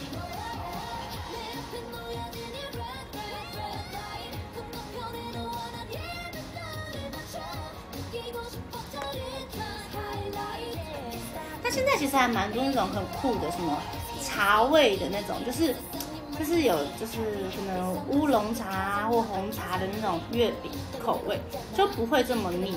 但现在其实还蛮多那种很酷的，什么？茶味的那种，就是就是有就是可能乌龙茶或红茶的那种月饼口味，就不会这么腻。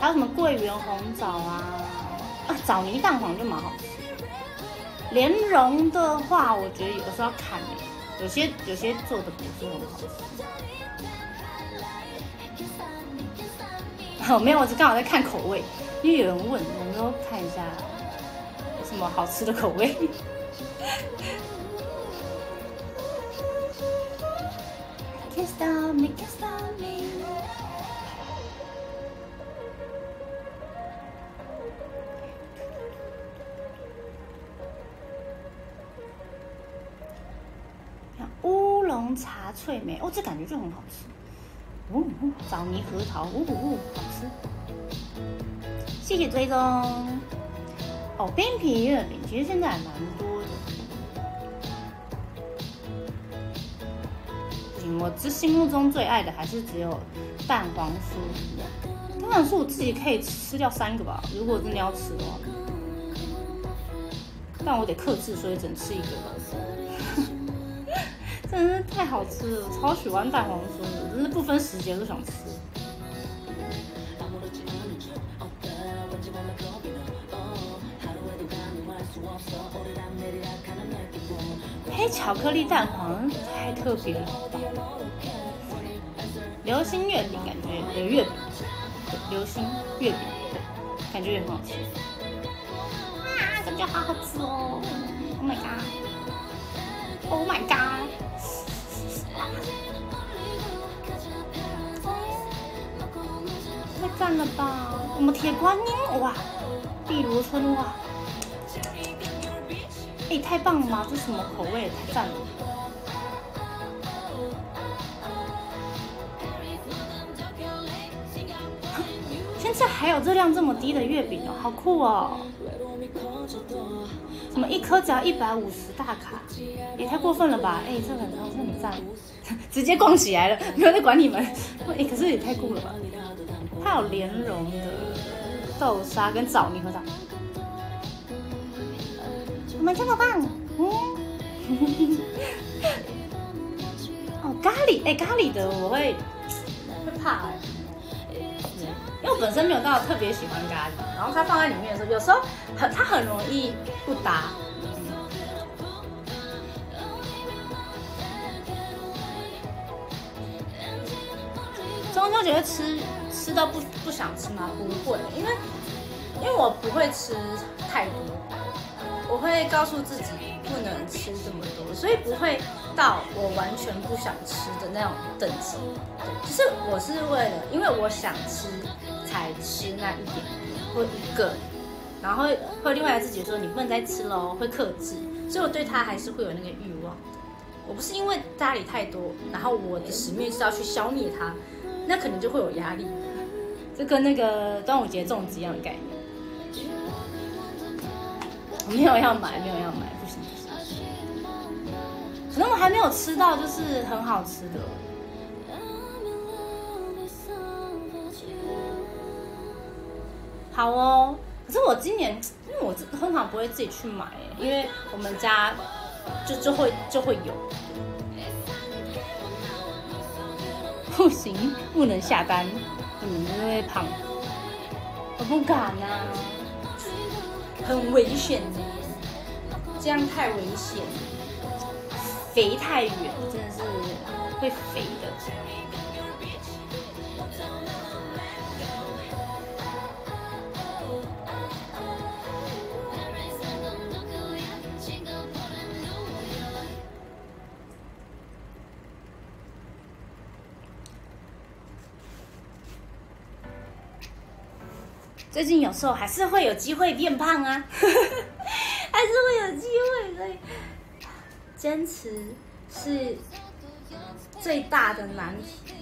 还有什么桂圆红枣啊？啊，枣泥蛋黄就蛮好吃。莲蓉的话，我觉得有时候要看有些有些做的不是很好吃。哦，没有，我只刚好在看口味，因为有人问，我说看一下有什么好吃的口味。茶脆梅哦，这感觉就很好吃。哦，枣泥核桃，哦哦，好吃。谢谢追踪。哦，冰皮月饼其实现在还蛮多的。不行，我这心目中最爱的还是只有蛋黄酥。蛋黄酥我自己可以吃掉三个吧，如果真的要吃的话。但我得克制，所以只能吃一个。真是太好吃了，超喜欢蛋黄酥，真是不分时间都想吃。黑巧克力蛋黄太特别了，流心月饼感觉有月饼，流心月饼感觉也很好吃。啊，感觉好好吃哦！Oh my god！Oh my god！太赞了吧！我们铁观音哇，碧螺春哇，哎，太棒了吗？这什么口味？太赞了！现在还有热量这么低的月饼哦，好酷哦！怎么一颗只要一百五十大卡？也太过分了吧！哎，这很好，这很赞，直接逛起来了，没有在管你们。哎，可是也太酷了吧！它有莲蓉的豆沙跟枣泥核桃，我们这么棒！嗯，哦，咖喱，哎，咖喱的我会会怕哎，因为我本身没有到特别喜欢咖喱，然后它放在里面的时候，有时候很它很容易不搭。中秋节吃。吃到不不想吃吗？不会，因为因为我不会吃太多，我会告诉自己不能吃这么多，所以不会到我完全不想吃的那种等级。对，就是我是为了因为我想吃才吃那一点或一个，然后会另外自己说你不能再吃喽，会克制，所以我对他还是会有那个欲望。我不是因为家里太多，然后我的使命是要去消灭它，那可能就会有压力。就跟那个端午节粽子一样的概念。没有要买，没有要买，可能我还没有吃到，就是很好吃的。好哦，可是我今年，因为我通常不会自己去买，因为我们家就就会就会有。不行，不能下单。嗯，因为胖，我不敢呐，很危险的，这样太危险，飞太远，真的是会肥的。最近有时候还是会有机会变胖啊，还是会有机会，所以坚持是最大的难题，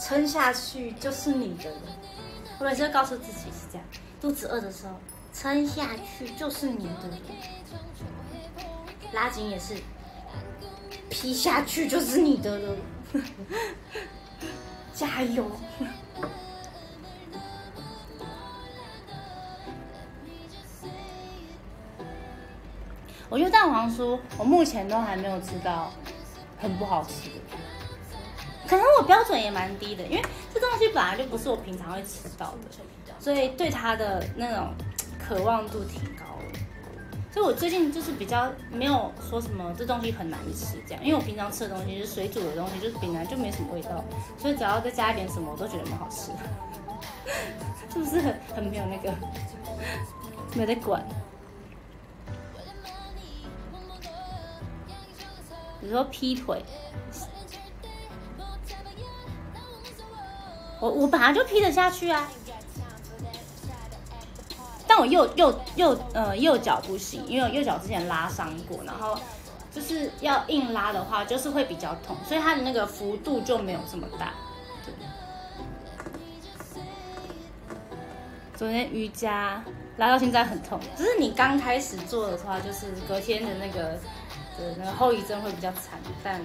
撑下去就是你的了。我每次告诉自己是这样，肚子饿的时候撑下去就是你的了，拉紧也是，劈下去就是你的了，加油！我觉得蛋黄酥，我目前都还没有吃到很不好吃的，可能我标准也蛮低的，因为这东西本来就不是我平常会吃到的，所以对它的那种渴望度挺高的。所以我最近就是比较没有说什么这东西很难吃这样，因为我平常吃的东西就是水煮的东西，就是本来就没什么味道，所以只要再加一点什么，我都觉得蛮好吃，是不是很很没有那个没得管？比如说劈腿，我我本来就劈得下去啊，但我右右右呃右脚不行，因为右脚之前拉伤过，然后就是要硬拉的话，就是会比较痛，所以它的那个幅度就没有这么大。昨天瑜伽拉到现在很痛，只是你刚开始做的话，就是隔天的那个。那个后遗症会比较惨，但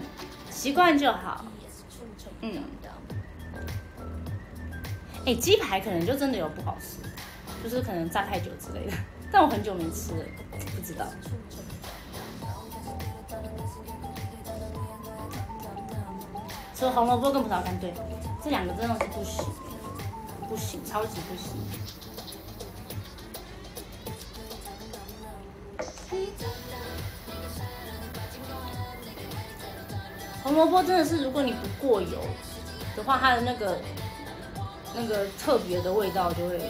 习惯就好。嗯，哎，鸡排可能就真的有不好吃，就是可能炸太久之类的。但我很久没吃了，不知道。除了红萝卜跟葡萄干，对，这两个真的是不行，不行，超级不行。红萝卜真的是，如果你不过油的话，它的那个那个特别的味道就会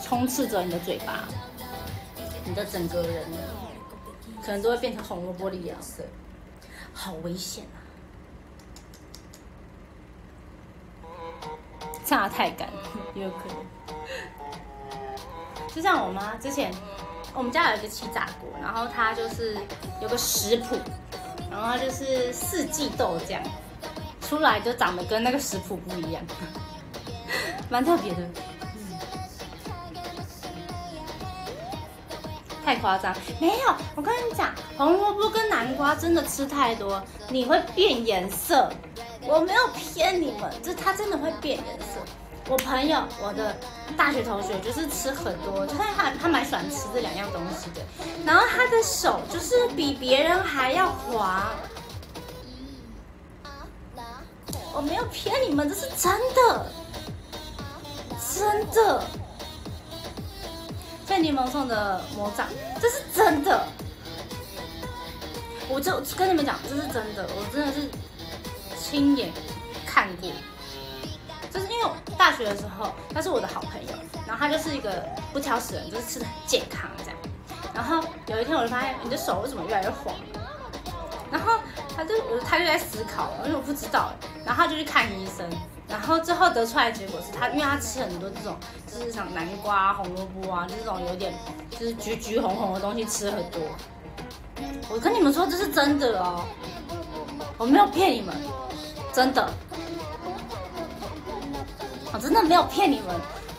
充斥着你的嘴巴，你的整个人可能都会变成红萝卜的颜色，好危险啊！炸太干也有可能，就像我妈之前，我们家有一个气炸锅，然后它就是有个食谱。然后就是四季豆浆，出来就长得跟那个食谱不一样，蛮特别的。太夸张，没有。我跟你讲，红萝卜跟南瓜真的吃太多，你会变颜色。我没有骗你们，这它真的会变颜色。我朋友，我的大学同学就是吃很多，就是他他蛮喜欢吃这两样东西的。然后他的手就是比别人还要滑，我没有骗你们，这是真的，真的。费柠檬送的魔杖，这是真的。我就跟你们讲，这是真的，我真的是亲眼看过。就是因为大学的时候，他是我的好朋友，然后他就是一个不挑食人，就是吃的很健康这样。然后有一天我就发现你的手为什么越来越黄？然后他就他就在思考，因为我不知道，然后他就去看医生，然后最后得出来的结果是他，因为他吃很多这种就是像南瓜、红萝卜啊，就这种有点就是橘橘红红的东西吃很多。我跟你们说这是真的哦，我没有骗你们，真的，我真的没有骗你们，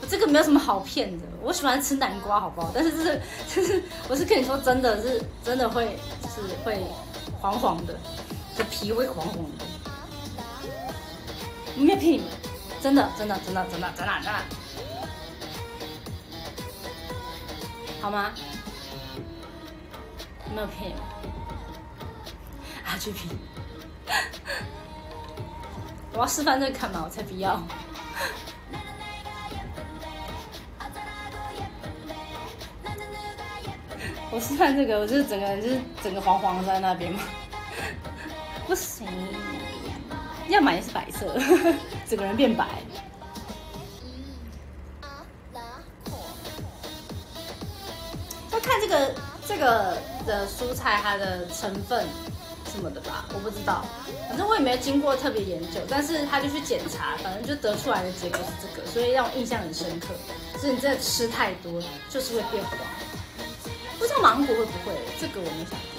我这个没有什么好骗的。我喜欢吃南瓜，好不好？但是这是就是我是跟你说真的是真的会是会。黄黄的，这皮会黄黄的，没有骗你们，真的真的真的真的真的真的，好吗？没有骗你们，啊，去皮，我要示范这个看嘛？我才不要。我示范这个，我就是整个人就是整个黄黄在那边嘛，不行，要买的是白色，整个人变白。要看这个这个的蔬菜它的成分。什么的吧，我不知道，反正我也没有经过特别研究，但是他就去检查，反正就得出来的结果是这个，所以让我印象很深刻。是你真的吃太多，就是会变黄。不知道芒果会不会？这个我没想过。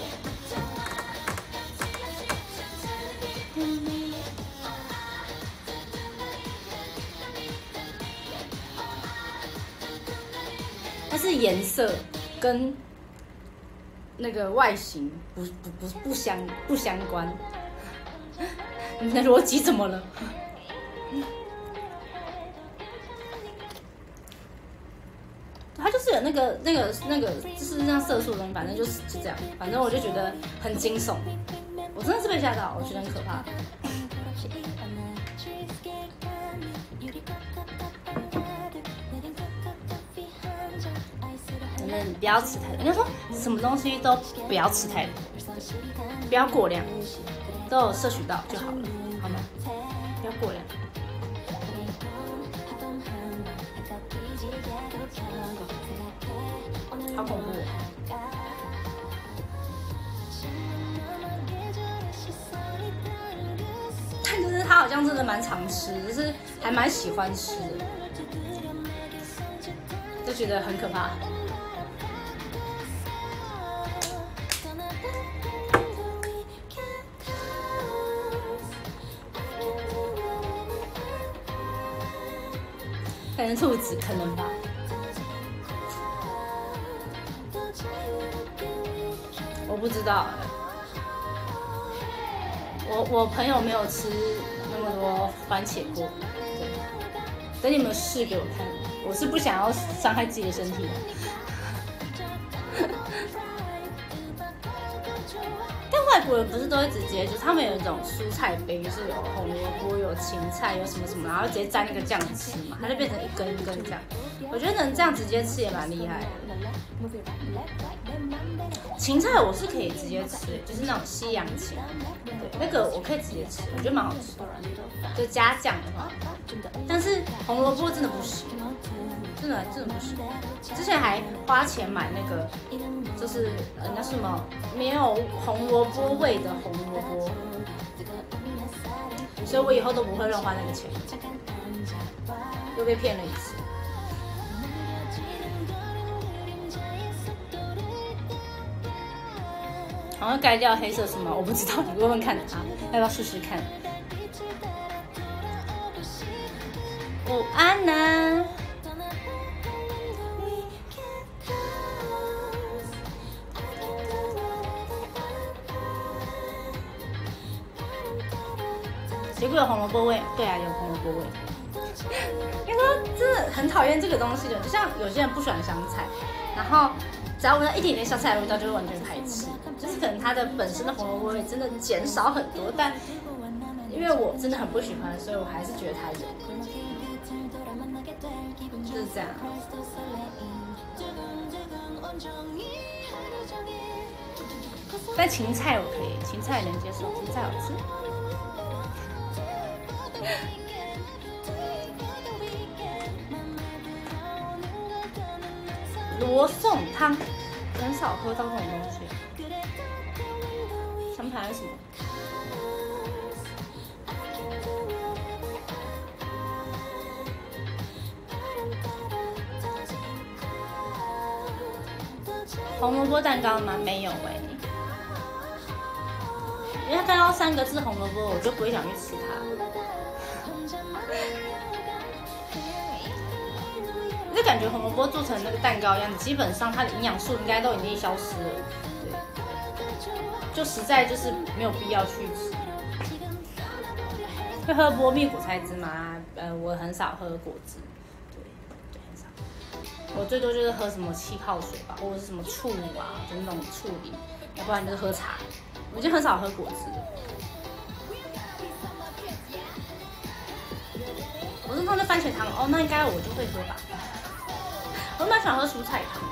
它是颜色跟那个外形不不不不相不相关。你的逻辑怎么了？它就是有那个、那个、那个，就是像色素的东西，反正就是就这样。反正我就觉得很惊悚，我真的是被吓到，我觉得很可怕。不要吃太多，人家说什么东西都不要吃太多，不要过量，都有摄取到就好了，好吗？不要过量。好恐怖！但就是他好像真的蛮常吃，就是还蛮喜欢吃的，就觉得很可怕。可能兔子，可能吧。我不知道，我我朋友没有吃那么多番茄锅，等你们试给我看，我是不想要伤害自己的身体的。国人不是都会直接，就他们有一种蔬菜杯，是有红萝卜、有芹菜、有什么什么，然后直接沾那个酱吃嘛，它就变成一根一根这样。我觉得能这样直接吃也蛮厉害的。芹菜我是可以直接吃，就是那种西洋芹，对，那个我可以直接吃，我觉得蛮好吃的。就加酱的话，但是红萝卜真的不行。真的真的不是，之前还花钱买那个，就是呃那什么没有红萝卜味的红萝卜，所以我以后都不会乱花那个钱，又被骗了一次。好像盖掉黑色是吗？我不知道，你问问看他，要不要试试看？午安呢？结果有红萝卜味，对啊，有红萝卜味。你说真的很讨厌这个东西的，就像有些人不喜欢香菜，然后只要闻到一点点香菜的味道，就会完全排斥。就是可能它的本身的红萝卜味真的减少很多，但因为我真的很不喜欢，所以我还是觉得它有。就是这样。但芹菜我可以，芹菜能接受，芹菜好吃。罗宋汤很少喝到这种东西 sometimes i can do 因为它蛋糕三个字红萝卜，我就不会想去吃它。就感觉红萝卜做成那个蛋糕一样子，基本上它的营养素应该都已经消失了，对，就实在就是没有必要去吃。会喝波蜜果菜汁吗？呃，我很少喝果汁，对，对，很少。我最多就是喝什么气泡水吧，或者是什么醋啊，就那种醋饮，要不然就是喝茶。我就很少喝果汁。我是放的番茄汤哦，那应该我就会喝吧。我蛮喜欢喝蔬菜汤。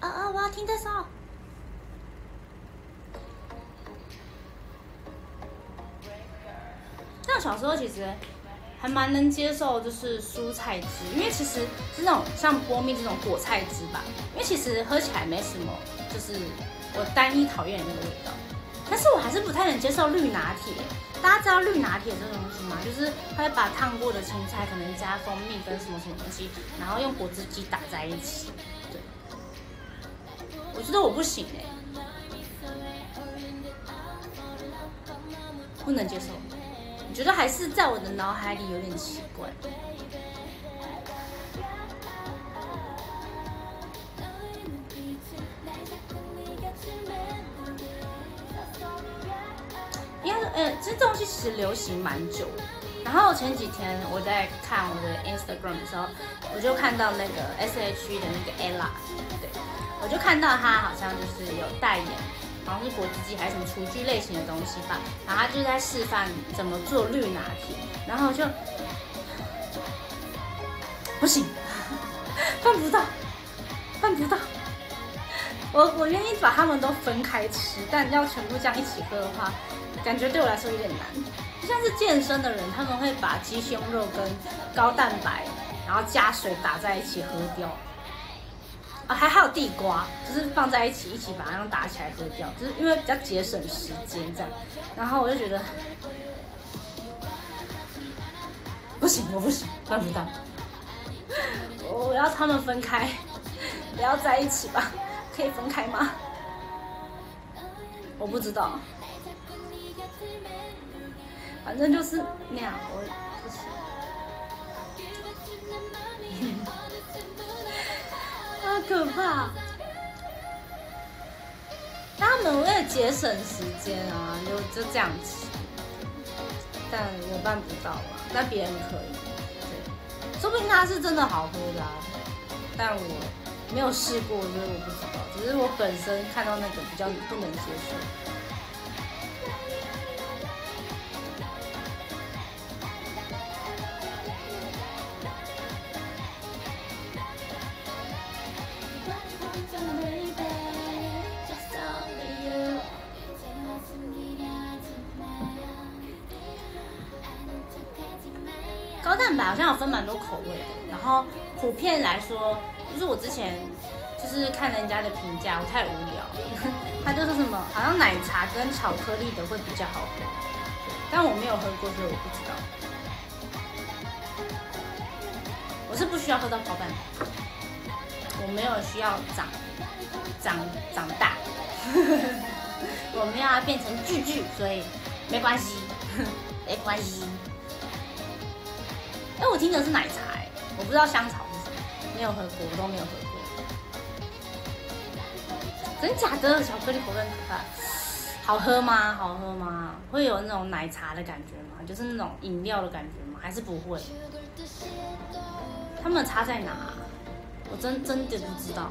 啊啊！我要听这首。像小时候其实还蛮能接受，就是蔬菜汁，因为其实是那种像波蜜这种果菜汁吧，因为其实喝起来没什么，就是我单一讨厌的那个味道。但是我还是不太能接受绿拿铁。大家知道绿拿铁这种东西吗？就是它会把烫过的青菜可能加蜂蜜跟什么什么东西，然后用果汁机打在一起。对，我觉得我不行哎、不能接受。我觉得还是在我的脑海里有点奇怪。因为呃，这东西其实流行蛮久。然后前几天我在看我的 Instagram 的时候，我就看到那个 S.H.E 的那个 Ella，对，我就看到她好像就是有代言，好像是果汁机还是什么厨具类型的东西吧。然后他就在示范怎么做绿拿铁，然后就不行，办不到，办不到。我我愿意把它们都分开吃，但要全部这样一起喝的话，感觉对我来说有点难。就像是健身的人，他们会把鸡胸肉跟高蛋白，然后加水打在一起喝掉。啊，还还有地瓜，就是放在一起，一起把它打起来喝掉，就是因为比较节省时间这样。然后我就觉得不行，我不行，办不到。我要他们分开，不要在一起吧？可以分开吗？我不知道，反正就是那样，我可怕！他们为了节省时间啊，就就这样吃，但我办不到啊，但别人可以，说不定他是真的好喝的啊，但我没有试过，所以我不知道。只是我本身看到那个比较不能接受。好像有分蛮多口味的，然后普遍来说，就是我之前就是看人家的评价，我太无聊，他就说什么好像奶茶跟巧克力的会比较好喝，但我没有喝过，所以我不知道。我是不需要喝到高蛋白，我没有需要长长长大，我们要变成巨巨，所以没关系，没关系。哎，我听的是奶茶，哎，我不知道香草是什么，没有喝过，我都没有喝过。真假的巧克力口味很可，好喝吗？好喝吗？会有那种奶茶的感觉吗？就是那种饮料的感觉吗？还是不会？他们差在哪？我真真的不知道。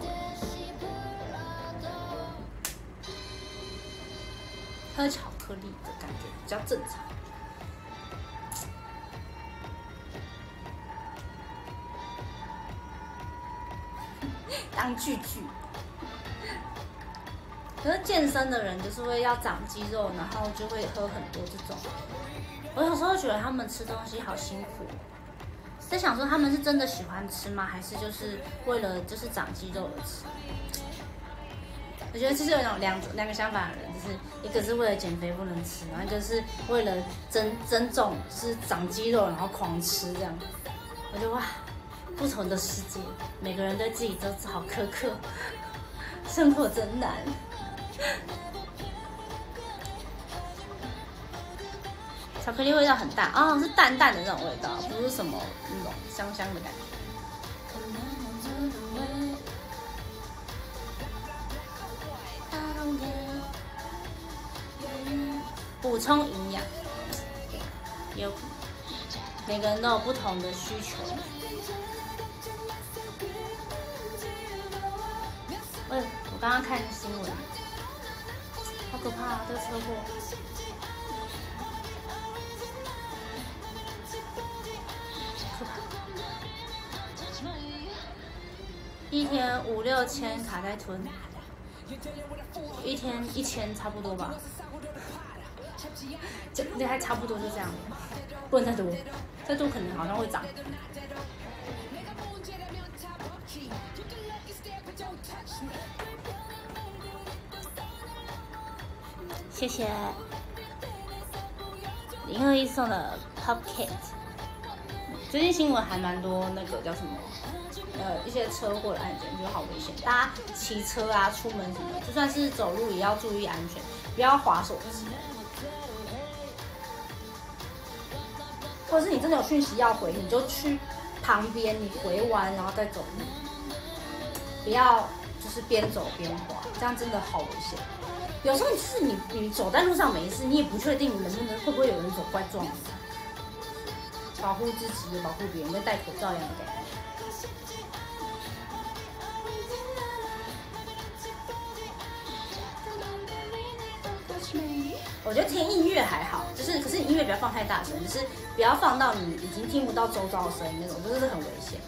喝巧克力的感觉比较正常。当句句。可是健身的人就是会要长肌肉，然后就会喝很多这种。我有时候觉得他们吃东西好辛苦，在想说他们是真的喜欢吃吗？还是就是为了就是长肌肉而吃？我觉得这是有种两两个相反的人，就是一个是为了减肥不能吃，然后一个是为了增增重，是长肌肉然后狂吃这样。我觉得哇，不同的世界，每个人对自己都是好苛刻，生活真难。巧克力味道很淡啊、是淡淡的那种味道，不是什么那种香香的感觉。补充营养，有每个人都有不同的需求。我，我刚刚看新闻，好可怕、啊，这个车祸。一天五六千卡在吞，一天一千差不多吧，这这还差不多就这样，不能再多，再多可能好像会涨。谢谢零二一送的 Pop Kit。最近新闻还蛮多，那个叫什么，呃，一些车祸的案件，觉得好危险。大家骑车啊、出门什么，就算是走路也要注意安全，不要滑手机。或者是你真的有讯息要回，你就去旁边，你回完然后再走路，不要就是边走边滑，这样真的好危险。有时候就是你你走在路上没事，你也不确定能不能会不会有人走过来撞你。保护自己保护别人，跟戴口罩一样的。我觉得听音乐还好，就是可是音乐不要放太大声，就是不要放到你已经听不到周遭的声音那种，就是很危险。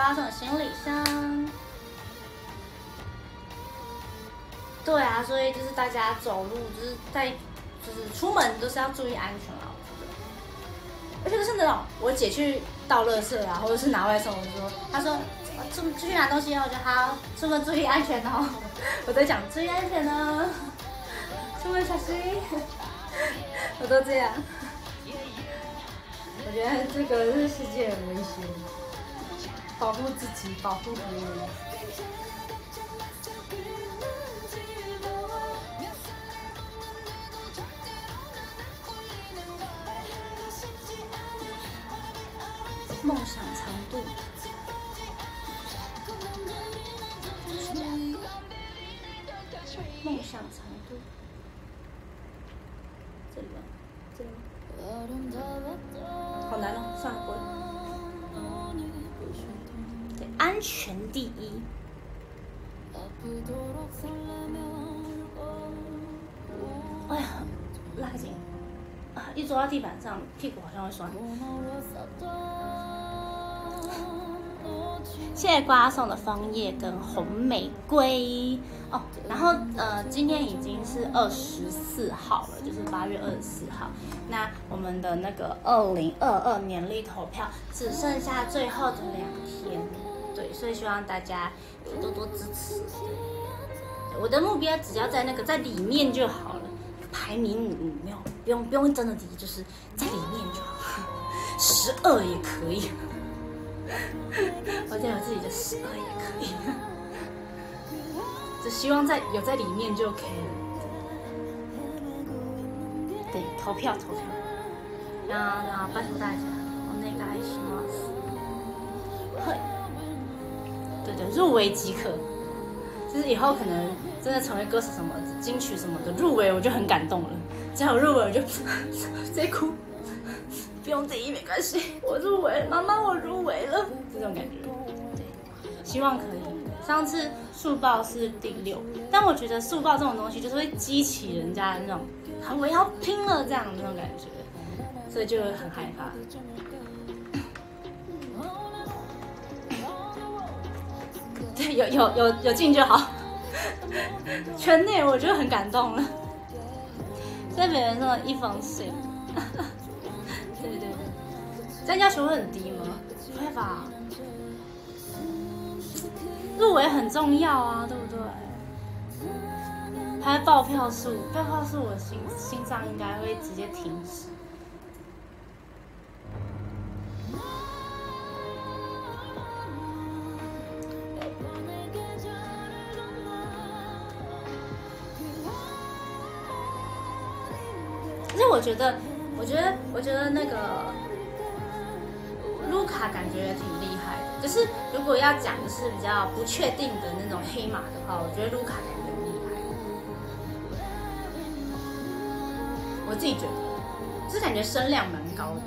对。谢谢瓜送行李箱。对啊，所以就是大家走路就是在就是出门都是要注意安全啊，我觉得。而且就是那种我姐去倒垃圾啊，或者是拿外送，我就说，她说出出去拿东西哦，我就好，出门注意安全哦。我在讲注意安全哦，出门小心，我都这样。我觉得这个这个世界很危险，保护自己，保护别人。第一。哎呀，拉紧啊！一坐到地板上，屁股好像会酸。谢谢瓜送的枫叶跟红玫瑰哦，然后呃，今天已经是二十四号了，就是八月二十四号。那我们的那个二零二二年历投票只剩下最后的两天，对，所以希望大家多多支持。我的目标只要在那个在里面就好了，排名五没有，不用不用真的第一，就是在里面就好，十二也可以。我在有自己的十二也可以，只希望在有在里面就 OK 了。对，投票投票，然后然后拜托大家，我那个爱心吗？嘿，对对，入围即可。就是以后可能真的成为歌手什么金曲什么的入围，我就很感动了。只要有入围，我就 在哭。不用第一没关系，我入围，妈妈我入围了，这种感觉，对，希望可以。上次速报是第六，但我觉得速报这种东西就是会激起人家的那种，我要拼了这样的那种感觉。所以就很害怕。有有有有进就好。圈内我就很感动了。在别人的一封信，对对对，这样要求会很低吗？不会吧？入围很重要啊，对不对？还有爆票数，爆票数我心心脏应该会直接停止。而且我觉得，我觉得，我觉得那个卢卡感觉也挺厉害的。就是如果要讲的是比较不确定的那种黑马的话，我觉得卢卡感觉厉害。我自己觉得，就是感觉声量蛮高的。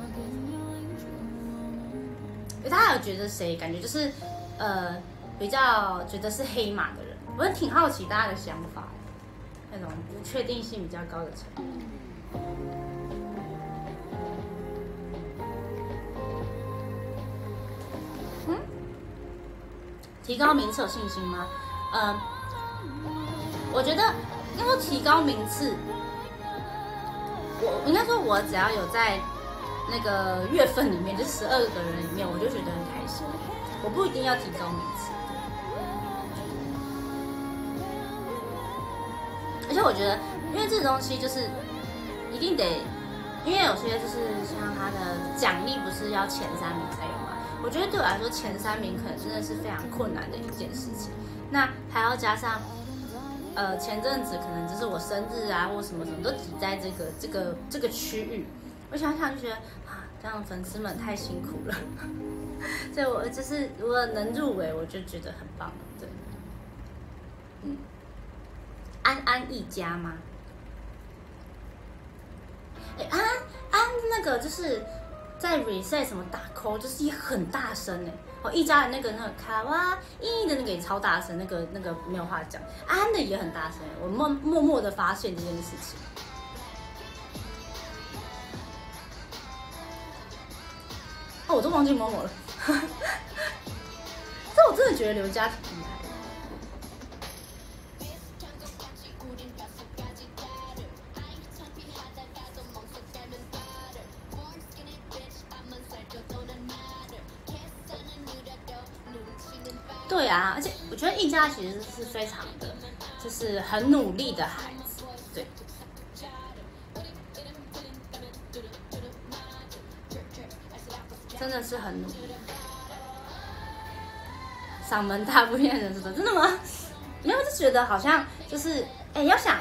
大家有觉得谁感觉就是呃比较觉得是黑马的人？我也挺好奇大家的想法，那种不确定性比较高的成分。嗯，提高名次有信心吗？嗯，我觉得要说提高名次，我应该说，我只要有在那个月份里面，就十二个人里面，我就觉得很开心。我不一定要提高名次，而且我觉得，因为这东西就是一定得，因为有些就是像他的奖励不是要前三名才有嘛。我觉得对我来说，前三名可能真的是非常困难的一件事情。那还要加上，呃，前阵子可能就是我生日啊，或什么什么都挤在这个这个这个区域。我想想就觉得啊，这样粉丝们太辛苦了。所以我就是如果能入围，我就觉得很棒。对，嗯，安安一家吗？哎，安安那个就是在 reset 什么打 call，就是也很大声哎。哦，一家的那个那个卡哇伊的那个也超大声，那个那个没有话讲。安的也很大声，我默默默的发现这件事情。哦，我都忘记某某了。但我真的觉得刘佳挺厉害对啊，而且我觉得一家其实是非常的，就是很努力的孩子，对。真的是很努力，嗓门大不骗人，是的，真的吗？没有，就觉得好像就是，哎，要想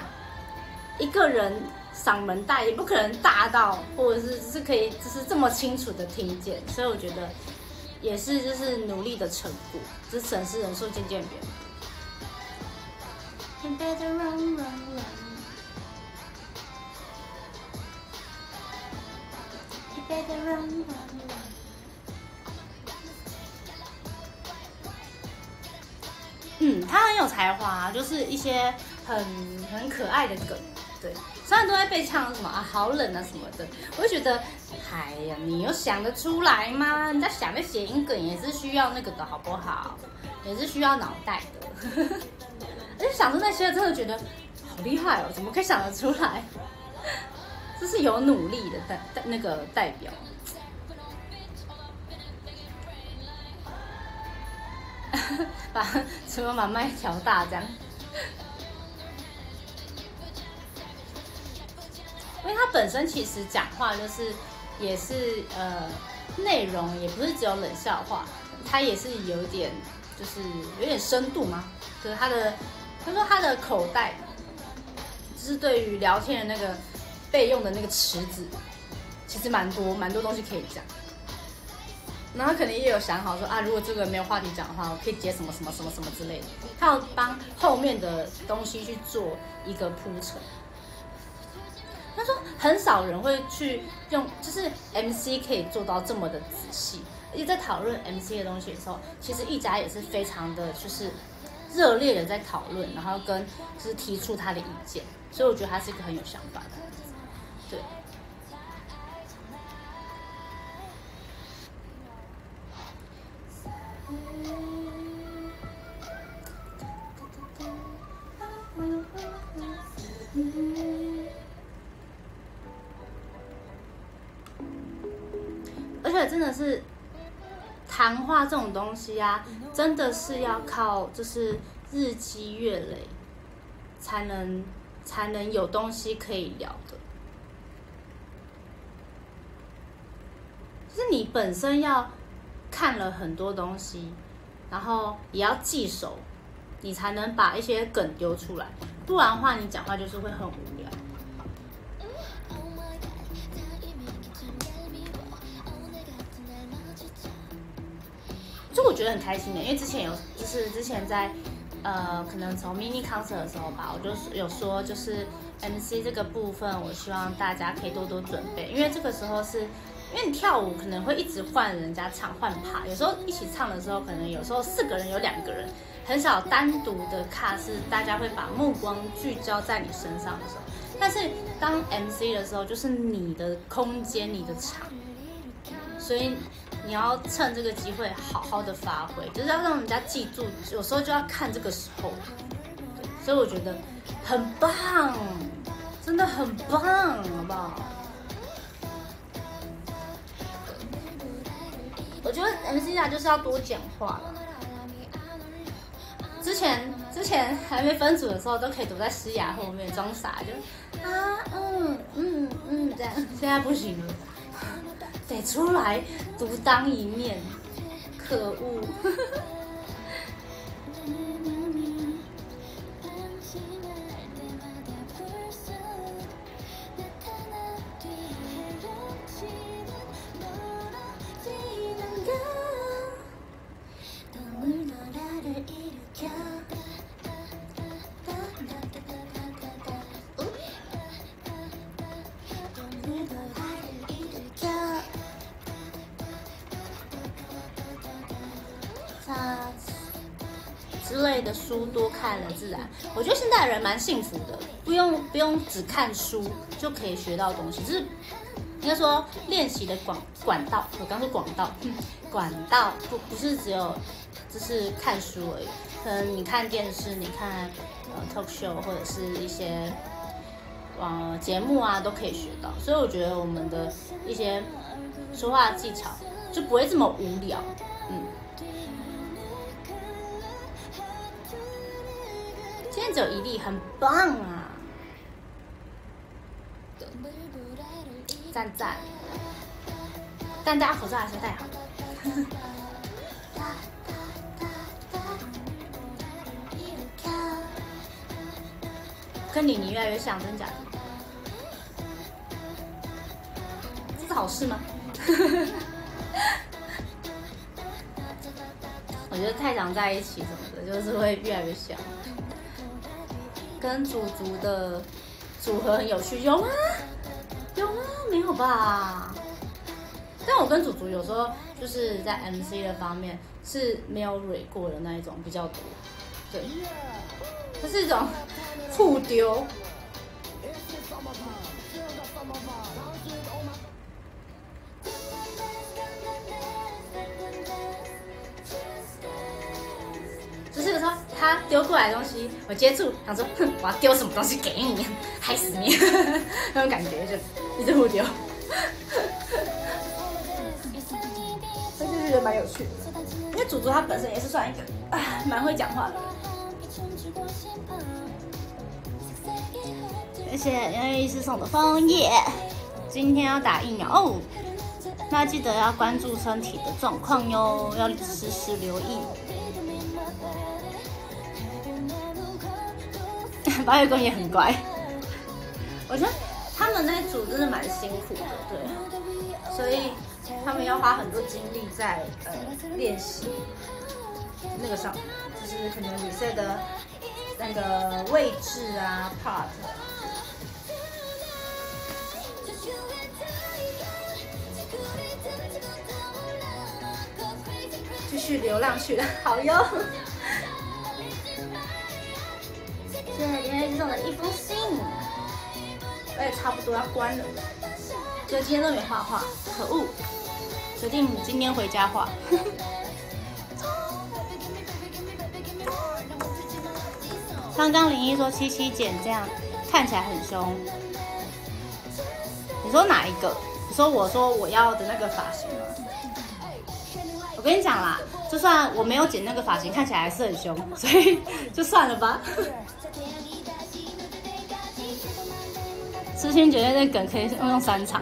一个人嗓门大，也不可能大到，或者是是可以就是这么清楚的听见，所以我觉得也是就是努力的成果，就是城市人数渐渐变。嗯，他很有才华，就是一些很很可爱的梗，对，虽然都在被唱什么啊好冷啊什么的，我就觉得，哎呀，你有想得出来吗？你在想的谐音梗也是需要那个的好不好？也是需要脑袋的，而且想出那些真的觉得好厉害哦，怎么可以想得出来？这是有努力的代代那个代表。把什么把麦调大这样，因为他本身其实讲话就是也是呃内容也不是只有冷笑话，他也是有点就是有点深度嘛，就是他的他说他的口袋就是对于聊天的那个备用的那个池子，其实蛮多蛮多东西可以讲。然后他肯定也有想好说啊，如果这个没有话题讲的话，我可以接什么什么什么什么之类的。他要帮后面的东西去做一个铺陈。他说很少人会去用就是 mc 可以做到这么的仔细。而且在讨论 mc 的东西的时候其实一家也是非常的就是热烈的在讨论然后跟就是提出他的意见所以我觉得他是一个很有想法的对。且真的是谈话这种东西啊，真的是要靠就是日积月累，才能才能有东西可以聊的。就是你本身要看了很多东西，然后也要记熟，你才能把一些梗丢出来。不然的话，你讲话就是会很无聊。我觉得很开心的，因为之前有就是之前在呃可能从 mini concert 的时候吧，我就有说就是 MC 这个部分，我希望大家可以多多准备，因为这个时候是因为你跳舞可能会一直换人家唱换趴，有时候一起唱的时候，可能有时候四个人有两个人，很少单独的卡是大家会把目光聚焦在你身上的时候，但是当 MC 的时候，就是你的空间、你的场，所以。你要趁这个机会好好的发挥，就是要让人家记住。有时候就要看这个时候，所以我觉得很棒，真的很棒，好不好？我觉得 MC 啊就是要多讲话。之前之前还没分组的时候，都可以躲在诗雅后面装傻，就啊嗯嗯嗯这样。现在不行了。得出来独当一面，可恶！类的书多看了自然，我觉得现在的人蛮幸福的，不用不用只看书就可以学到东西，就是应该说练习的广管道。我刚说广道，管道不不是只有就是看书而已，可能你看电视，你看呃 talk show 或者是一些网节目啊，都可以学到。所以我觉得我们的一些说话技巧就不会这么无聊，嗯。今天只有一粒，很棒啊！赞赞，但大家口罩还是戴好。跟你你越来越像，真假的？这是好事吗？我觉得太常在一起什么的，就是会越来越像。跟祖祖的组合很有趣，有吗？有吗？没有吧？但我跟祖祖有时候就是在 MC 的方面是没有蕊过的那一种比较多，对，它是一种互丢。就是说他丢过来的东西，我接触，想说，哼，我要丢什么东西给你，害死你，那种感觉就一直互丢，这就是觉得蛮有趣的。因为祖祖他本身也是算一个啊 蛮会讲话的，谢谢杨医师送的枫叶。今天要打疫苗哦，那记得要关注身体的状况哟，要时时留意。八月公也很乖，我觉得他们那组真的蛮辛苦的，对，所以他们要花很多精力在呃练习那个上，就是可能比赛的那个位置啊 part，继续流浪去了，好哟。现在今天遇到一封信，我也差不多要关了。就今天都没画画，可恶！决定今天回家画。刚刚林一说七七剪这样看起来很凶，你说哪一个？你说我说我要的那个发型吗？我跟你讲啦，就算我没有剪那个发型，看起来还是很凶，所以就算了吧。痴心绝对那梗可以用用三场，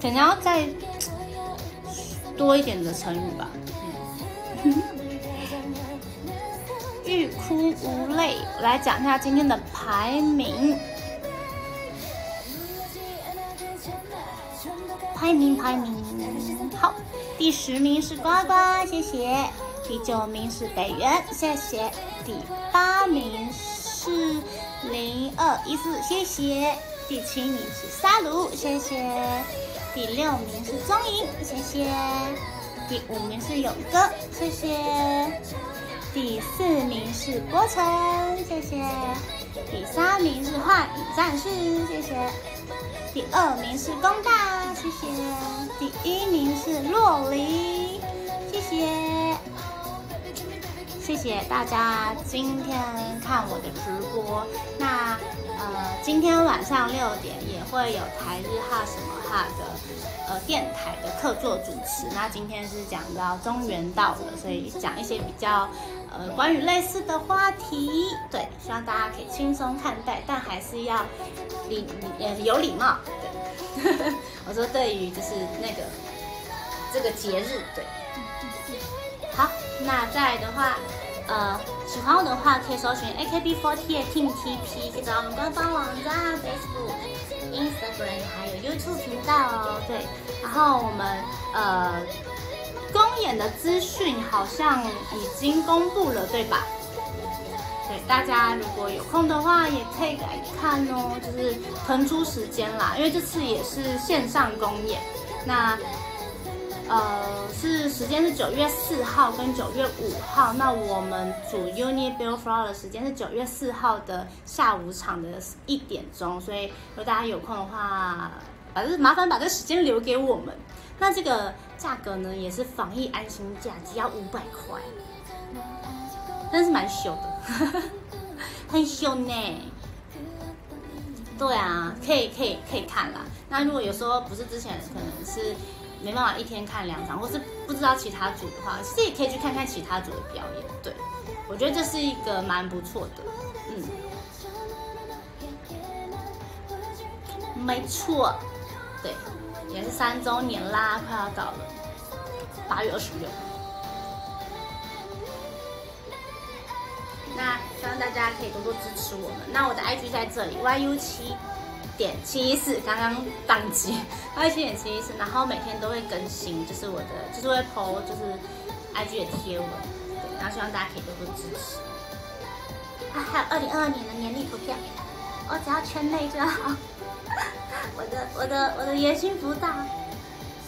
可能要再多一点的成语吧。欲哭无泪，我来讲一下今天的排名。排名排名，好，第十名是呱呱，谢谢；第九名是北原，谢谢；第八名是零二一四，谢谢；第七名是沙鲁，谢谢；第六名是钟颖，谢谢；第五名是勇哥，谢谢；第四名是郭晨，谢谢；第三名是幻影战士，谢谢。第二名是公大，谢谢。第一名是洛梨，谢谢。谢谢大家今天看我的直播。那呃，今天晚上六点也会有台日哈什么哈的呃电台的客座主持。那今天是讲到中原道了，所以讲一些比较呃关于类似的话题。对，希望大家可以轻松看待，但还是要礼呃有礼貌。对，我说对于就是那个这个节日，对。好，那再来的话，呃，喜欢我的话可以搜寻 AKB48 Team TP，可以找我们官方网站、Facebook、Instagram 还有 YouTube 频道哦。对，然后我们呃公演的资讯好像已经公布了，对吧？对，大家如果有空的话也可以来看哦，就是腾出时间啦，因为这次也是线上公演，那。呃，是时间是九月四号跟九月五号。那我们主 Uni Bill Flower 的时间是九月四号的下午场的一点钟，所以如果大家有空的话，把这麻烦把这时间留给我们。那这个价格呢，也是防疫安心价，只要五百块，真是蛮秀的，很秀呢。对啊，可以可以可以看啦。那如果有时候不是之前可能是。没办法一天看两场，或是不知道其他组的话，其实也可以去看看其他组的表演。对，我觉得这是一个蛮不错的，嗯，没错，对，也是三周年啦，快要到了，八月二十六。那希望大家可以多多支持我们。那我的 IG 在这里，YU 七。点七一四，刚刚宕机，二七点七一四，然后每天都会更新，就是我的，就是会 PO，就是 IG 的贴文，对，然后希望大家可以多多支持。啊，还有二零二二年的年历图片，我只要圈内就好。我的我的我的野心不大，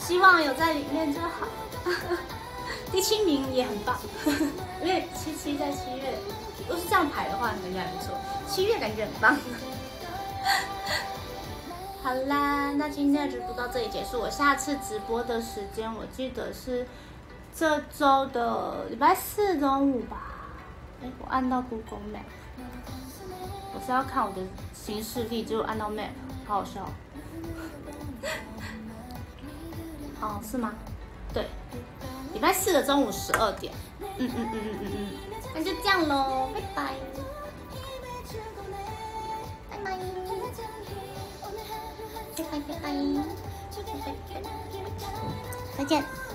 希望有在里面就好。第七名也很棒，因为七七在七月，如果是这样排的话，感觉还不错。七月感觉很棒。好啦，那今天的直播到这里结束。我下次直播的时间，我记得是这周的礼拜四中午吧。哎，我按到 Google Map，我是要看我的行事历，就按到 Map，好好笑。哦，是吗？对，礼拜四的中午十二点。嗯嗯嗯嗯嗯嗯，那就这样喽，拜拜。拜拜。拜拜拜拜，再见。